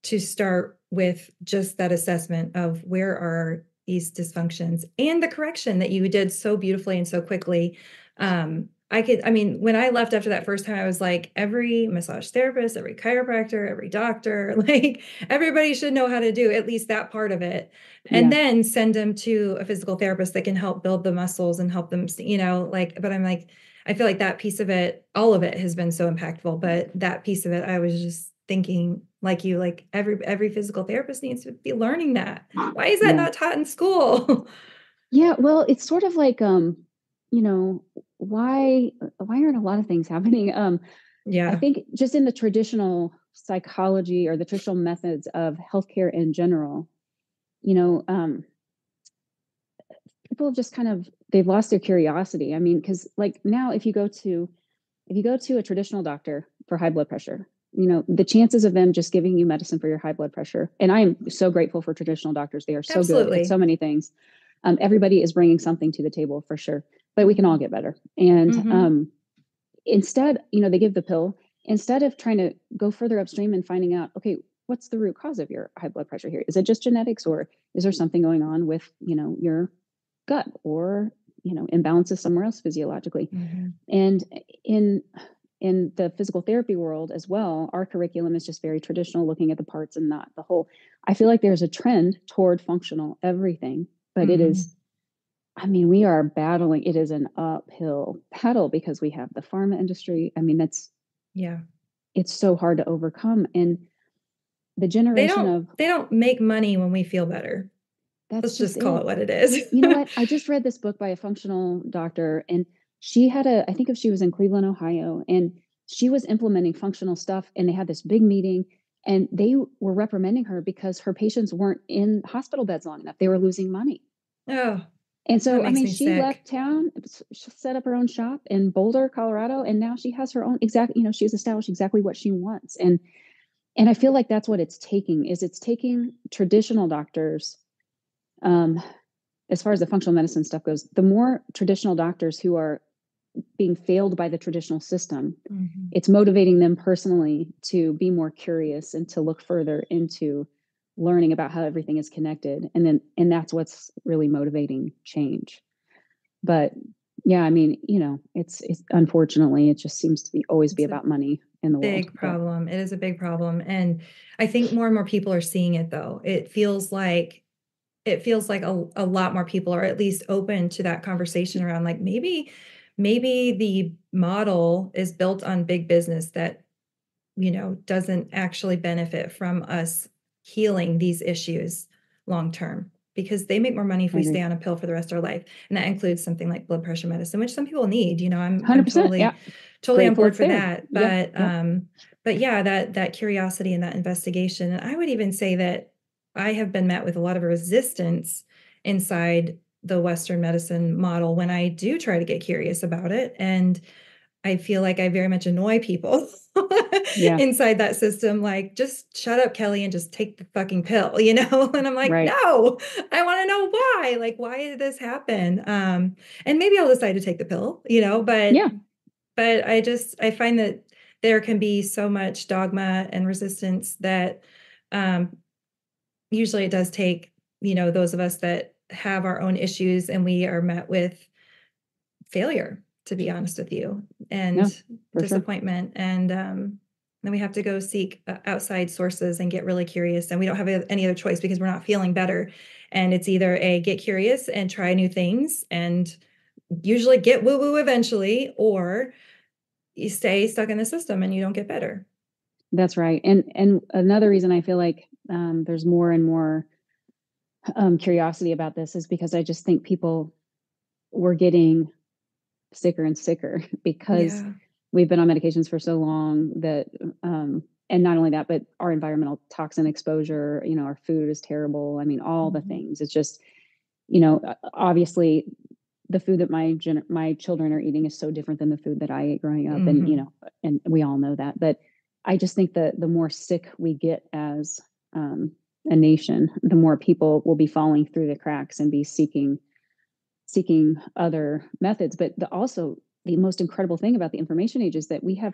to start with just that assessment of where are these dysfunctions and the correction that you did so beautifully and so quickly. Um, I could, I mean, when I left after that first time, I was like, every massage therapist, every chiropractor, every doctor, like everybody should know how to do at least that part of it. And yeah. then send them to a physical therapist that can help build the muscles and help them, you know, like, but I'm like, I feel like that piece of it, all of it has been so impactful. But that piece of it, I was just thinking like you, like every every physical therapist needs to be learning that. Why is that yeah. not taught in school? yeah, well, it's sort of like um, you know, why why aren't a lot of things happening? Um, yeah, I think just in the traditional psychology or the traditional methods of healthcare in general, you know, um, people have just kind of they've lost their curiosity. I mean, because like now, if you go to if you go to a traditional doctor for high blood pressure, you know the chances of them just giving you medicine for your high blood pressure and i am so grateful for traditional doctors they are so Absolutely. good at so many things um, everybody is bringing something to the table for sure but we can all get better. And mm-hmm. um, instead, you know, they give the pill instead of trying to go further upstream and finding out, okay, what's the root cause of your high blood pressure here? Is it just genetics, or is there something going on with you know your gut or you know imbalances somewhere else physiologically? Mm-hmm. And in in the physical therapy world as well, our curriculum is just very traditional, looking at the parts and not the whole. I feel like there's a trend toward functional everything, but mm-hmm. it is I mean, we are battling. It is an uphill battle because we have the pharma industry. I mean, that's yeah, it's so hard to overcome. And the generation they don't, of they don't make money when we feel better. That's Let's just, just call it. it what it is. you know what? I just read this book by a functional doctor, and she had a. I think if she was in Cleveland, Ohio, and she was implementing functional stuff, and they had this big meeting, and they were reprimanding her because her patients weren't in hospital beds long enough. They were losing money. Oh, and so, I mean, me she sick. left town, she set up her own shop in Boulder, Colorado, and now she has her own exact, you know, she's established exactly what she wants. And and I feel like that's what it's taking is it's taking traditional doctors, um, as far as the functional medicine stuff goes, the more traditional doctors who are being failed by the traditional system, mm-hmm. it's motivating them personally to be more curious and to look further into learning about how everything is connected and then and that's what's really motivating change. But yeah i mean you know it's it's unfortunately it just seems to be always it's be about money in the big world big problem. It is a big problem and i think more and more people are seeing it though. It feels like it feels like a, a lot more people are at least open to that conversation around like maybe maybe the model is built on big business that you know doesn't actually benefit from us healing these issues long term because they make more money if we stay on a pill for the rest of our life. And that includes something like blood pressure medicine, which some people need. You know, I'm, I'm totally yeah. totally Great on board for that. But yeah, yeah. um, but yeah, that that curiosity and that investigation. And I would even say that I have been met with a lot of resistance inside the Western medicine model when I do try to get curious about it. And I feel like I very much annoy people yeah. inside that system. Like, just shut up, Kelly, and just take the fucking pill, you know? And I'm like, right. no, I want to know why. Like, why did this happen? Um, and maybe I'll decide to take the pill, you know, but yeah, but I just I find that there can be so much dogma and resistance that um usually it does take, you know, those of us that have our own issues and we are met with failure to be honest with you, and yeah, disappointment. Sure. And um, then we have to go seek uh, outside sources and get really curious. And we don't have any other choice because we're not feeling better. And it's either a get curious and try new things and usually get woo woo eventually, or you stay stuck in the system and you don't get better. That's right. And and another reason I feel like um, there's more and more um, curiosity about this is because I just think people were getting sicker and sicker because yeah. we've been on medications for so long that um, and not only that but our environmental toxin exposure you know our food is terrible i mean all mm-hmm. the things it's just you know obviously the food that my gen- my children are eating is so different than the food that I ate growing up, mm-hmm. and you mm-hmm. know, and we all know that. But I just think that the more sick we get as um, a nation, the more people will be falling through the cracks and be seeking seeking other methods. But the, also the most incredible thing about the information age is that we have.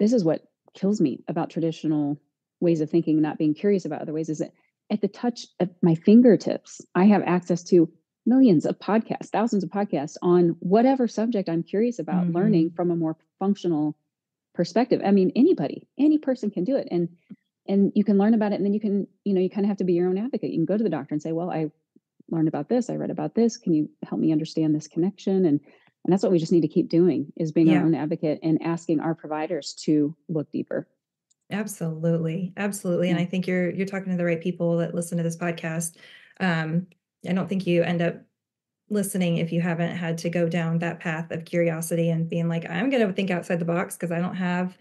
This is what kills me about traditional ways of thinking, not being curious about other ways, is that at the touch of my fingertips, I have access to millions of podcasts, thousands of podcasts on whatever subject I'm curious about mm-hmm. learning from a more functional perspective. I mean, anybody, any person can do it. And and you can learn about it and then you can, you know, you kind of have to be your own advocate. You can go to the doctor and say, well, I learned about this, I read about this. Can you help me understand this connection? And and that's what we just need to keep doing is being yeah. our own advocate and asking our providers to look deeper. Absolutely. Absolutely. Yeah. And I think you're you're talking to the right people that listen to this podcast. Um, I don't think you end up listening if you haven't had to go down that path of curiosity and being like, I'm going to think outside the box because I don't have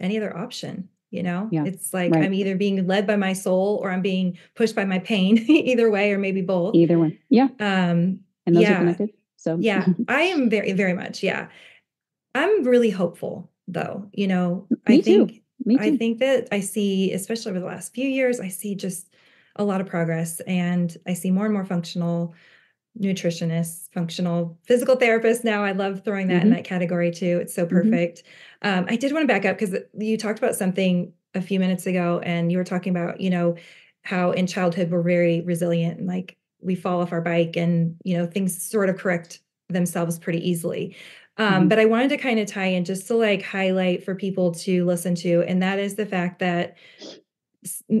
any other option. You know, yeah, it's like right. I'm either being led by my soul or I'm being pushed by my pain, either way, or maybe both. Either one. Yeah. Um, and those yeah. are connected. So, yeah, I am very, very much. Yeah. I'm really hopeful though. You know, Me I think, too. Me too. I think that I see, especially over the last few years, I see just a lot of progress and I see more and more functional nutritionists, functional physical therapists now. I love throwing that mm-hmm. in that category too. It's so mm-hmm. perfect. Mm-hmm. Um, I did want to back up because you talked about something a few minutes ago and you were talking about, you know, how in childhood we're very resilient and like we fall off our bike and, you know, things sort of correct themselves pretty easily. Um, mm-hmm. But I wanted to kind of tie in just to like highlight for people to listen to, and that is the fact that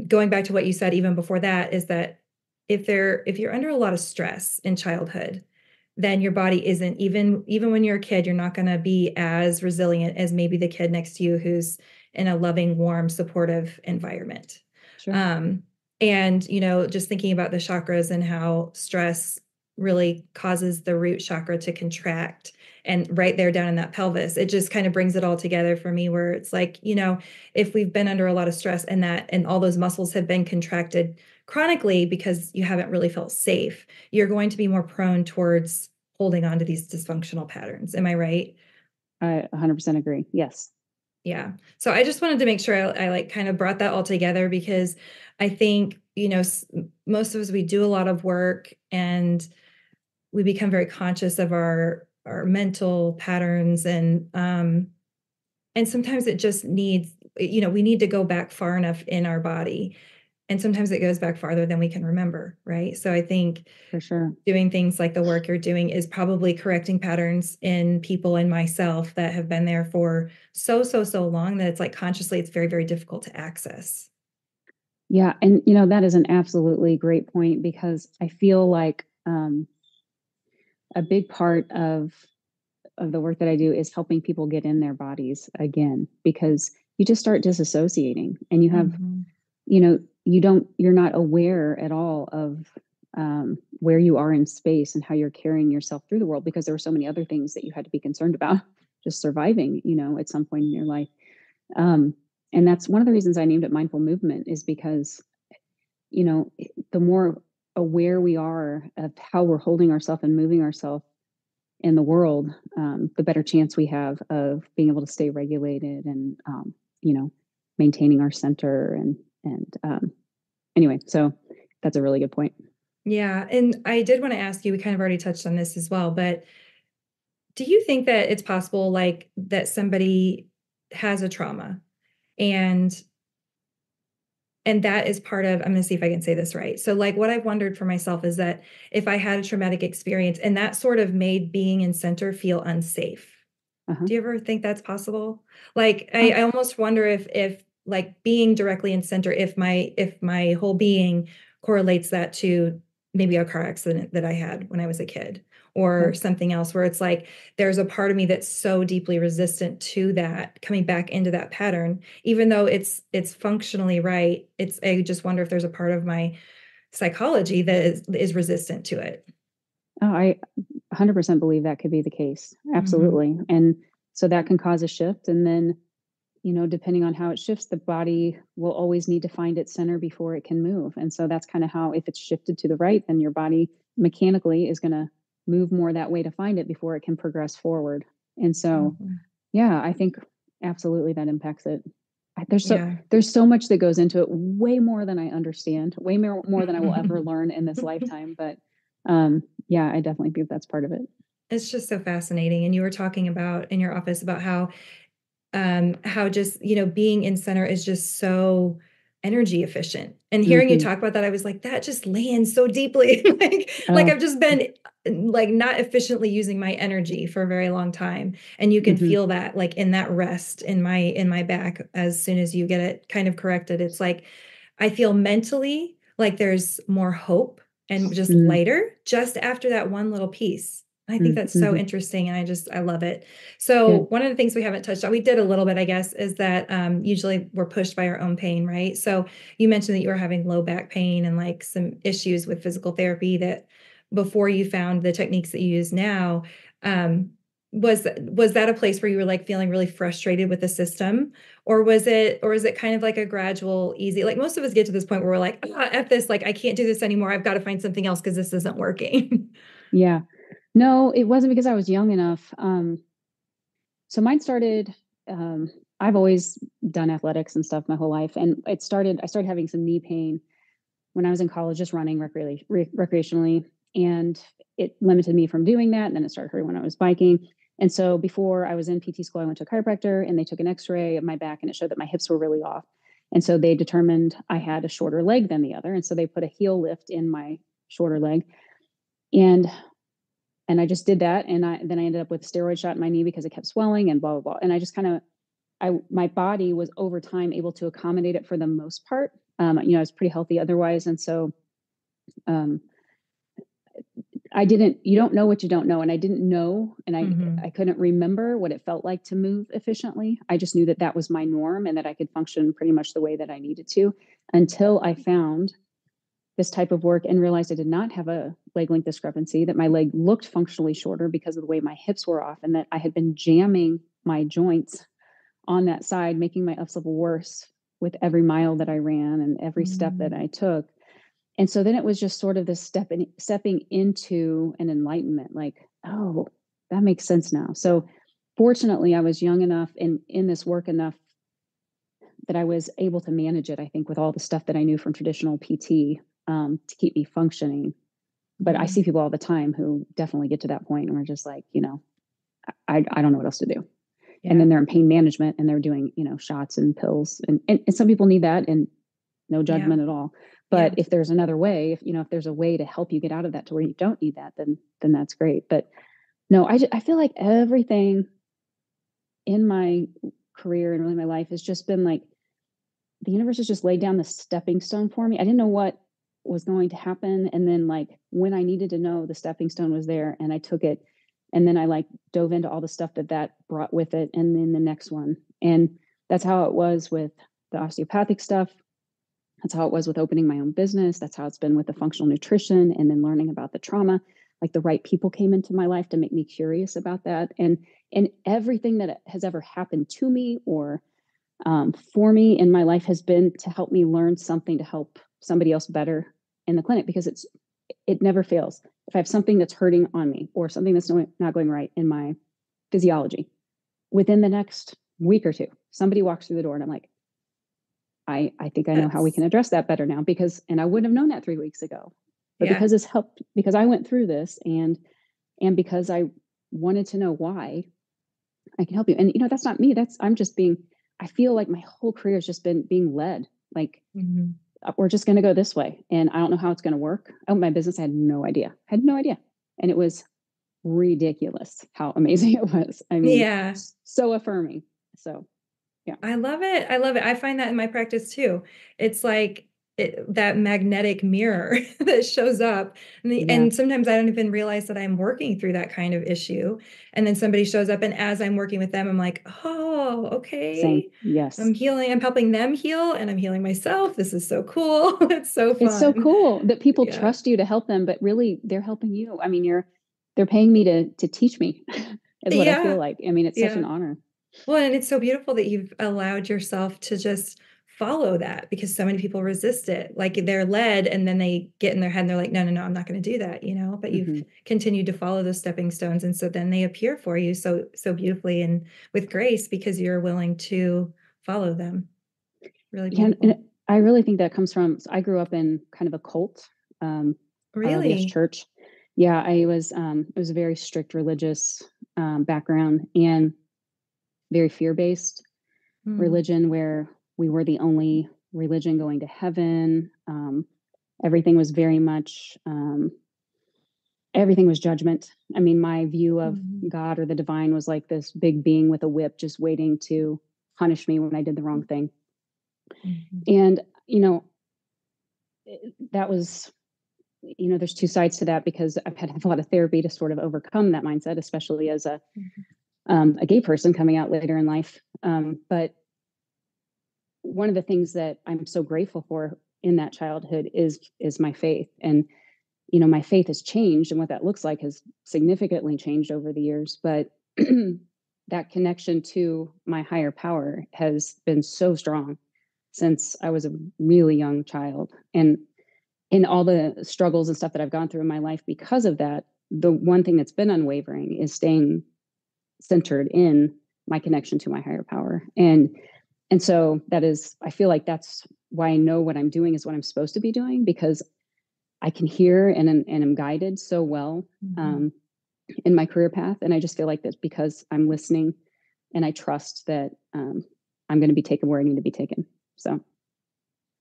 going back to what you said even before that is that if they're if you're under a lot of stress in childhood then your body isn't even even when you're a kid you're not going to be as resilient as maybe the kid next to you who's in a loving warm supportive environment sure. um and you know just thinking about the chakras and how stress really causes the root chakra to contract and right there down in that pelvis it just kind of brings it all together for me where it's like you know if we've been under a lot of stress and that and all those muscles have been contracted chronically because you haven't really felt safe you're going to be more prone towards holding on to these dysfunctional patterns. Am i right? I 100% agree. Yes. Yeah. So i just wanted to make sure I, I like kind of brought that all together because i think you know most of us we do a lot of work and we become very conscious of our our mental patterns and um and sometimes it just needs you know we need to go back far enough in our body and sometimes it goes back farther than we can remember right? So i think for sure. doing things like the work you're doing is probably correcting patterns in people and myself that have been there for so so so long that it's like consciously it's very very difficult to access. Yeah and you know that is an absolutely great point because i feel like um a big part of of the work that I do is helping people get in their bodies again because you just start disassociating and you have mm-hmm. you know you don't you're not aware at all of um, where you are in space and how you're carrying yourself through the world because there were so many other things that you had to be concerned about just surviving you know at some point in your life. Um, and that's one of the reasons i named it mindful movement is because you know the more aware we are of how we're holding ourselves and moving ourselves in the world, um, the better chance we have of being able to stay regulated and um, you know maintaining our center and and um, anyway, so that's a really good point. Yeah, and I did want to ask you. We kind of already touched on this as well, but do you think that it's possible, like that somebody has a trauma and and that is part of i'm going to see if i can say this right so like what i've wondered for myself is that if i had a traumatic experience and that sort of made being in center feel unsafe uh-huh. do you ever think that's possible like I, I almost wonder if if like being directly in center if my if my whole being correlates that to maybe a car accident that i had when i was a kid or something else where it's like there's a part of me that's so deeply resistant to that coming back into that pattern even though it's it's functionally right it's i just wonder if there's a part of my psychology that is, is resistant to it oh i 100% believe that could be the case mm-hmm. absolutely mm-hmm. and so that can cause a shift and then you know depending on how it shifts the body will always need to find its center before it can move and so that's kind of how if it's shifted to the right then your body mechanically is going to move more that way to find it before it can progress forward. And so, mm-hmm. yeah, I think absolutely that impacts it. There's so yeah. there's so much that goes into it, way more than I understand, way more more than I will ever learn in this lifetime. But um, yeah, I definitely believe that's part of it. It's just so fascinating. And you were talking about in your office about how um how just you know being in center is just so energy efficient. And hearing mm-hmm. you talk about that, I was like, that just lands so deeply. like, oh. like I've just been like not efficiently using my energy for a very long time. And you can mm-hmm. feel that like in that rest in my in my back as soon as you get it kind of corrected. It's like I feel mentally like there's more hope and just mm-hmm. lighter just after that one little piece. I think that's so mm-hmm. interesting and I just I love it. So yeah. one of the things we haven't touched on, we did a little bit, I guess, is that um, usually we're pushed by our own pain, right? So you mentioned that you were having low back pain and like some issues with physical therapy that before you found the techniques that you use now. Um, was was that a place where you were like feeling really frustrated with the system or was it or is it kind of like a gradual easy like most of us get to this point where we're like ah, at this like i can't do this anymore i've got to find something else because this isn't working yeah no, it wasn't because I was young enough. Um, so mine started. Um, I've always done athletics and stuff my whole life, and it started. I started having some knee pain when I was in college, just running recre- recreationally, and it limited me from doing that. And then it started hurting when I was biking. And so before I was in PT school, I went to a chiropractor, and they took an X-ray of my back, and it showed that my hips were really off. And so they determined I had a shorter leg than the other, and so they put a heel lift in my shorter leg. And and I just did that. And I then I ended up with a steroid shot in my knee because it kept swelling and blah blah blah. And I just kind of I my body was over time able to accommodate it for the most part. Um, you know, I was pretty healthy otherwise. And so um I didn't you don't know what you don't know. And I didn't know and I mm-hmm. I couldn't remember what it felt like to move efficiently. I just knew that that was my norm and that I could function pretty much the way that I needed to until I found this type of work and realized I did not have a leg length discrepancy, that my leg looked functionally shorter because of the way my hips were off, and that I had been jamming my joints on that side, making my ups level worse with every mile that I ran and every mm-hmm. step that mm. I took. And so then it was just sort of this step in, stepping into an enlightenment, like, oh, that makes sense now. So fortunately, I was young enough and in this work enough that I was able to manage it, I think, with all the stuff that I knew from traditional PT um, to keep me functioning. But mm-hmm. I see people all the time who definitely get to that point and are just like, you know, I, I don't know what else to do. Yeah. And then they're in pain management and they're doing, you know, shots and pills. And, and, and some people need that and no judgment yeah. at all. But yeah. if there's another way, if, you know, if there's a way to help you get out of that to where you don't need that, then, then that's great. But no, I, I feel like everything in my career and really my life has just been like, the universe has just laid down the stepping stone for me. I didn't know what was going to happen and then like when i needed to know the stepping stone was there and i took it and then i like dove into all the stuff that that brought with it and then the next one. And that's how it was with the osteopathic stuff. That's how it was with opening my own business. That's how it's been with the functional nutrition and then learning about the trauma. Like the right people came into my life to make me curious about that and and everything that has ever happened to me or um, for me in my life has been to help me learn something to help somebody else better in the clinic because it's it never fails. If I have something that's hurting on me or something that's not going right in my physiology, within the next week or two, somebody walks through the door and I'm like, I I think I know how we can address that better now because and I wouldn't have known that three weeks ago. But yeah. because it's helped because I went through this and and because I wanted to know why I can help you. And you know, that's not me. That's I'm just being I feel like my whole career has just been being led. Like mm-hmm. Uh, we're just going to go this way and i don't know how it's going to work. Oh my business I had no idea. I had no idea. And it was ridiculous how amazing it was. I mean yeah. so affirming. So yeah. I love it. I love it. I find that in my practice too. It's like it, that magnetic mirror that shows up and, the, Yeah. and sometimes i don't even realize that i'm working through that kind of issue and then somebody shows up and as i'm working with them i'm like oh okay Same. Yes. i'm healing i'm helping them heal and i'm healing myself this is so cool it's so fun it's so cool that people Yeah. trust you to help them, but really they're helping you. I mean, you're they're paying me to to teach me. is what I feel like. I mean, it's such an honor. Well, and it's so beautiful that you've allowed yourself to just follow that because so many people resist it. Like they're led and then they get in their head and they're like, no, no, no, I'm not going to do that, you know, but you've Mhm. continued to follow those stepping stones. And so then they appear for you so, so beautifully and with grace because you're willing to follow them. Really Yeah, and- I really think that comes from. so I grew up in kind of a cult. Um, really? LDS church. Yeah, I was um it was a very strict religious um background and very fear-based Mm. religion where we were the only religion going to heaven. Um everything was very much um everything was judgment. I mean, my view of Mhm. God or the divine was like this big being with a whip just waiting to punish me when I did the wrong thing. Mhm. And, you know, that was, you know, there's two sides to that because I've had a lot of therapy to sort of overcome that mindset, especially as a Mhm. um, a gay person coming out later in life. Um, but one of the things that I'm so grateful for in that childhood is is my faith, and you know, my faith has changed, and what that looks like has significantly changed over the years. But that connection to my higher power has been so strong since I was a really young child. And in all the struggles and stuff that I've gone through in my life because of that, the one thing that's been unwavering is staying centered in my connection to my higher power. And and so that is I feel like that's why I know what I'm doing is what I'm supposed to be doing because I can hear and am- and am guided so well Mhm. um, in my career path. And I just feel like that because I'm listening and I trust that um, I'm going to be taken where I need to be taken. So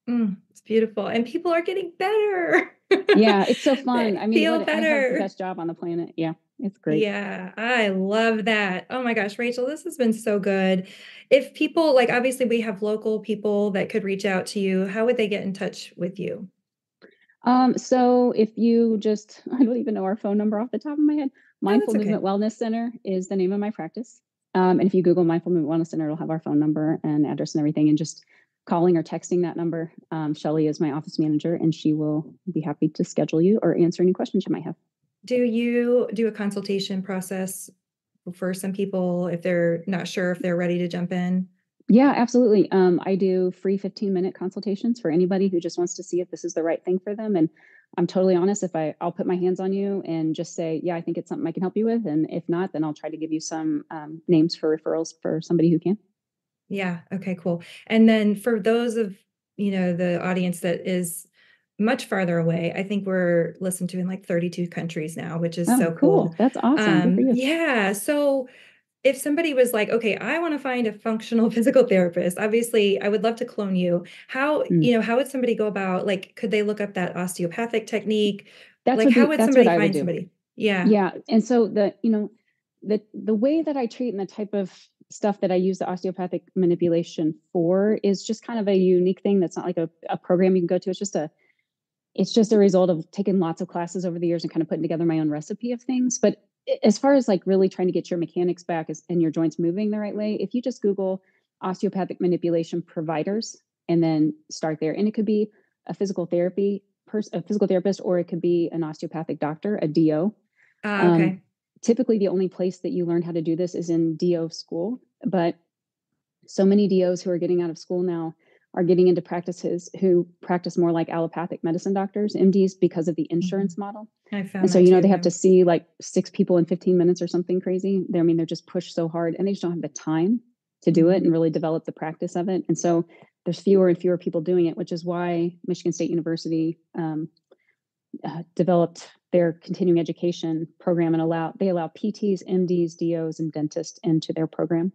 Mm, it's beautiful. And people are getting better. yeah, it's so fun. I mean, feel what, I have the best job on the planet. Yeah, it's great. Yeah, I love that. Oh my gosh, Rachel, this has been so good. If people like, obviously, we have local people that could reach out to you. How would they get in touch with you? Um, so if you just, I don't even know our phone number off the top of my head. Mindful that's okay. Movement Wellness Center is the name of my practice. Um, and if you Google Mindful Movement Wellness Center, it'll have our phone number and address and everything. And just calling or texting that number. Um, Shelly is my office manager, and she will be happy to schedule you or answer any questions you might have. Do you do a consultation process for some people if they're not sure if they're ready to jump in? Yeah, absolutely. Um, I do free 15 minute consultations for anybody who just wants to see if this is the right thing for them. And I'm totally honest. If I, I'll put my hands on you and just say, yeah, I think it's something I can help you with. And if not, then I'll try to give you some um, names for referrals for somebody who can. Yeah. Okay, cool. And then for those of, you know, the audience that is much farther away, I think we're listened to in like 32 countries now, which is Oh, so cool. cool. That's awesome. Um, yeah. So if somebody was like, okay, I want to find a functional physical therapist, obviously I would love to clone you. How, Mm. you know, how would somebody go about like could they look up that osteopathic technique? That's like how the- would somebody I would find somebody? Yeah. Yeah. And so the, you know, the the way that I treat and the type of stuff that I use the osteopathic manipulation for is just kind of a unique thing that's not like a, a program you can go to. It's just a it's just a result of taking lots of classes over the years and kind of putting together my own recipe of things. But as far as like really trying to get your mechanics back and your joints moving the right way, if you just Google osteopathic manipulation providers and then start there, and it could be a physical therapy person, a physical therapist, or it could be an osteopathic doctor, a DO. Ah, Um, okay. typically the only place that you learn how to do this is in DO school, but so many DOs who are getting out of school now are getting into practices who practice more like allopathic medicine doctors, MDs, because of the insurance model. I found And so, you know, too, they have to see like six people in 15 minutes or something crazy. They, I mean, they're just pushed so hard and they just don't have the time to do it Mhm. and really develop the practice of it. And so there's fewer and fewer people doing it, which is why Michigan State University um, uh, developed their continuing education program and allow they allow PTs, MDs, DOs, and dentists into their program.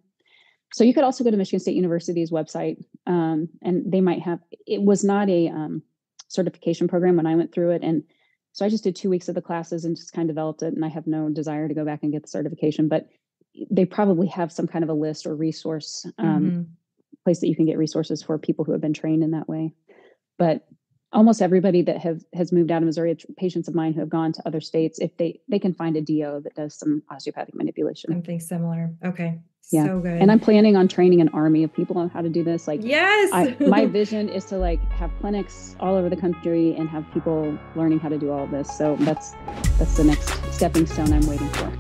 So you could also go to Michigan State University's website, um, and they might have. It was not a um, certification program when I went through it, and so I just did two weeks of the classes and just kind of developed it. And I have no desire to go back and get the certification, but they probably have some kind of a list or resource um, Mhm. place that you can get resources for people who have been trained in that way. But almost everybody that have has moved out of Missouri, patients of mine who have gone to other states, if they they can find a DO that does some osteopathic manipulation. Something similar. Okay. Yeah. So. And I'm planning on training an army of people on how to do this. Like yes, I, my vision is to like have clinics all over the country and have people learning how to do all of this. So that's that's the next stepping stone I'm waiting for.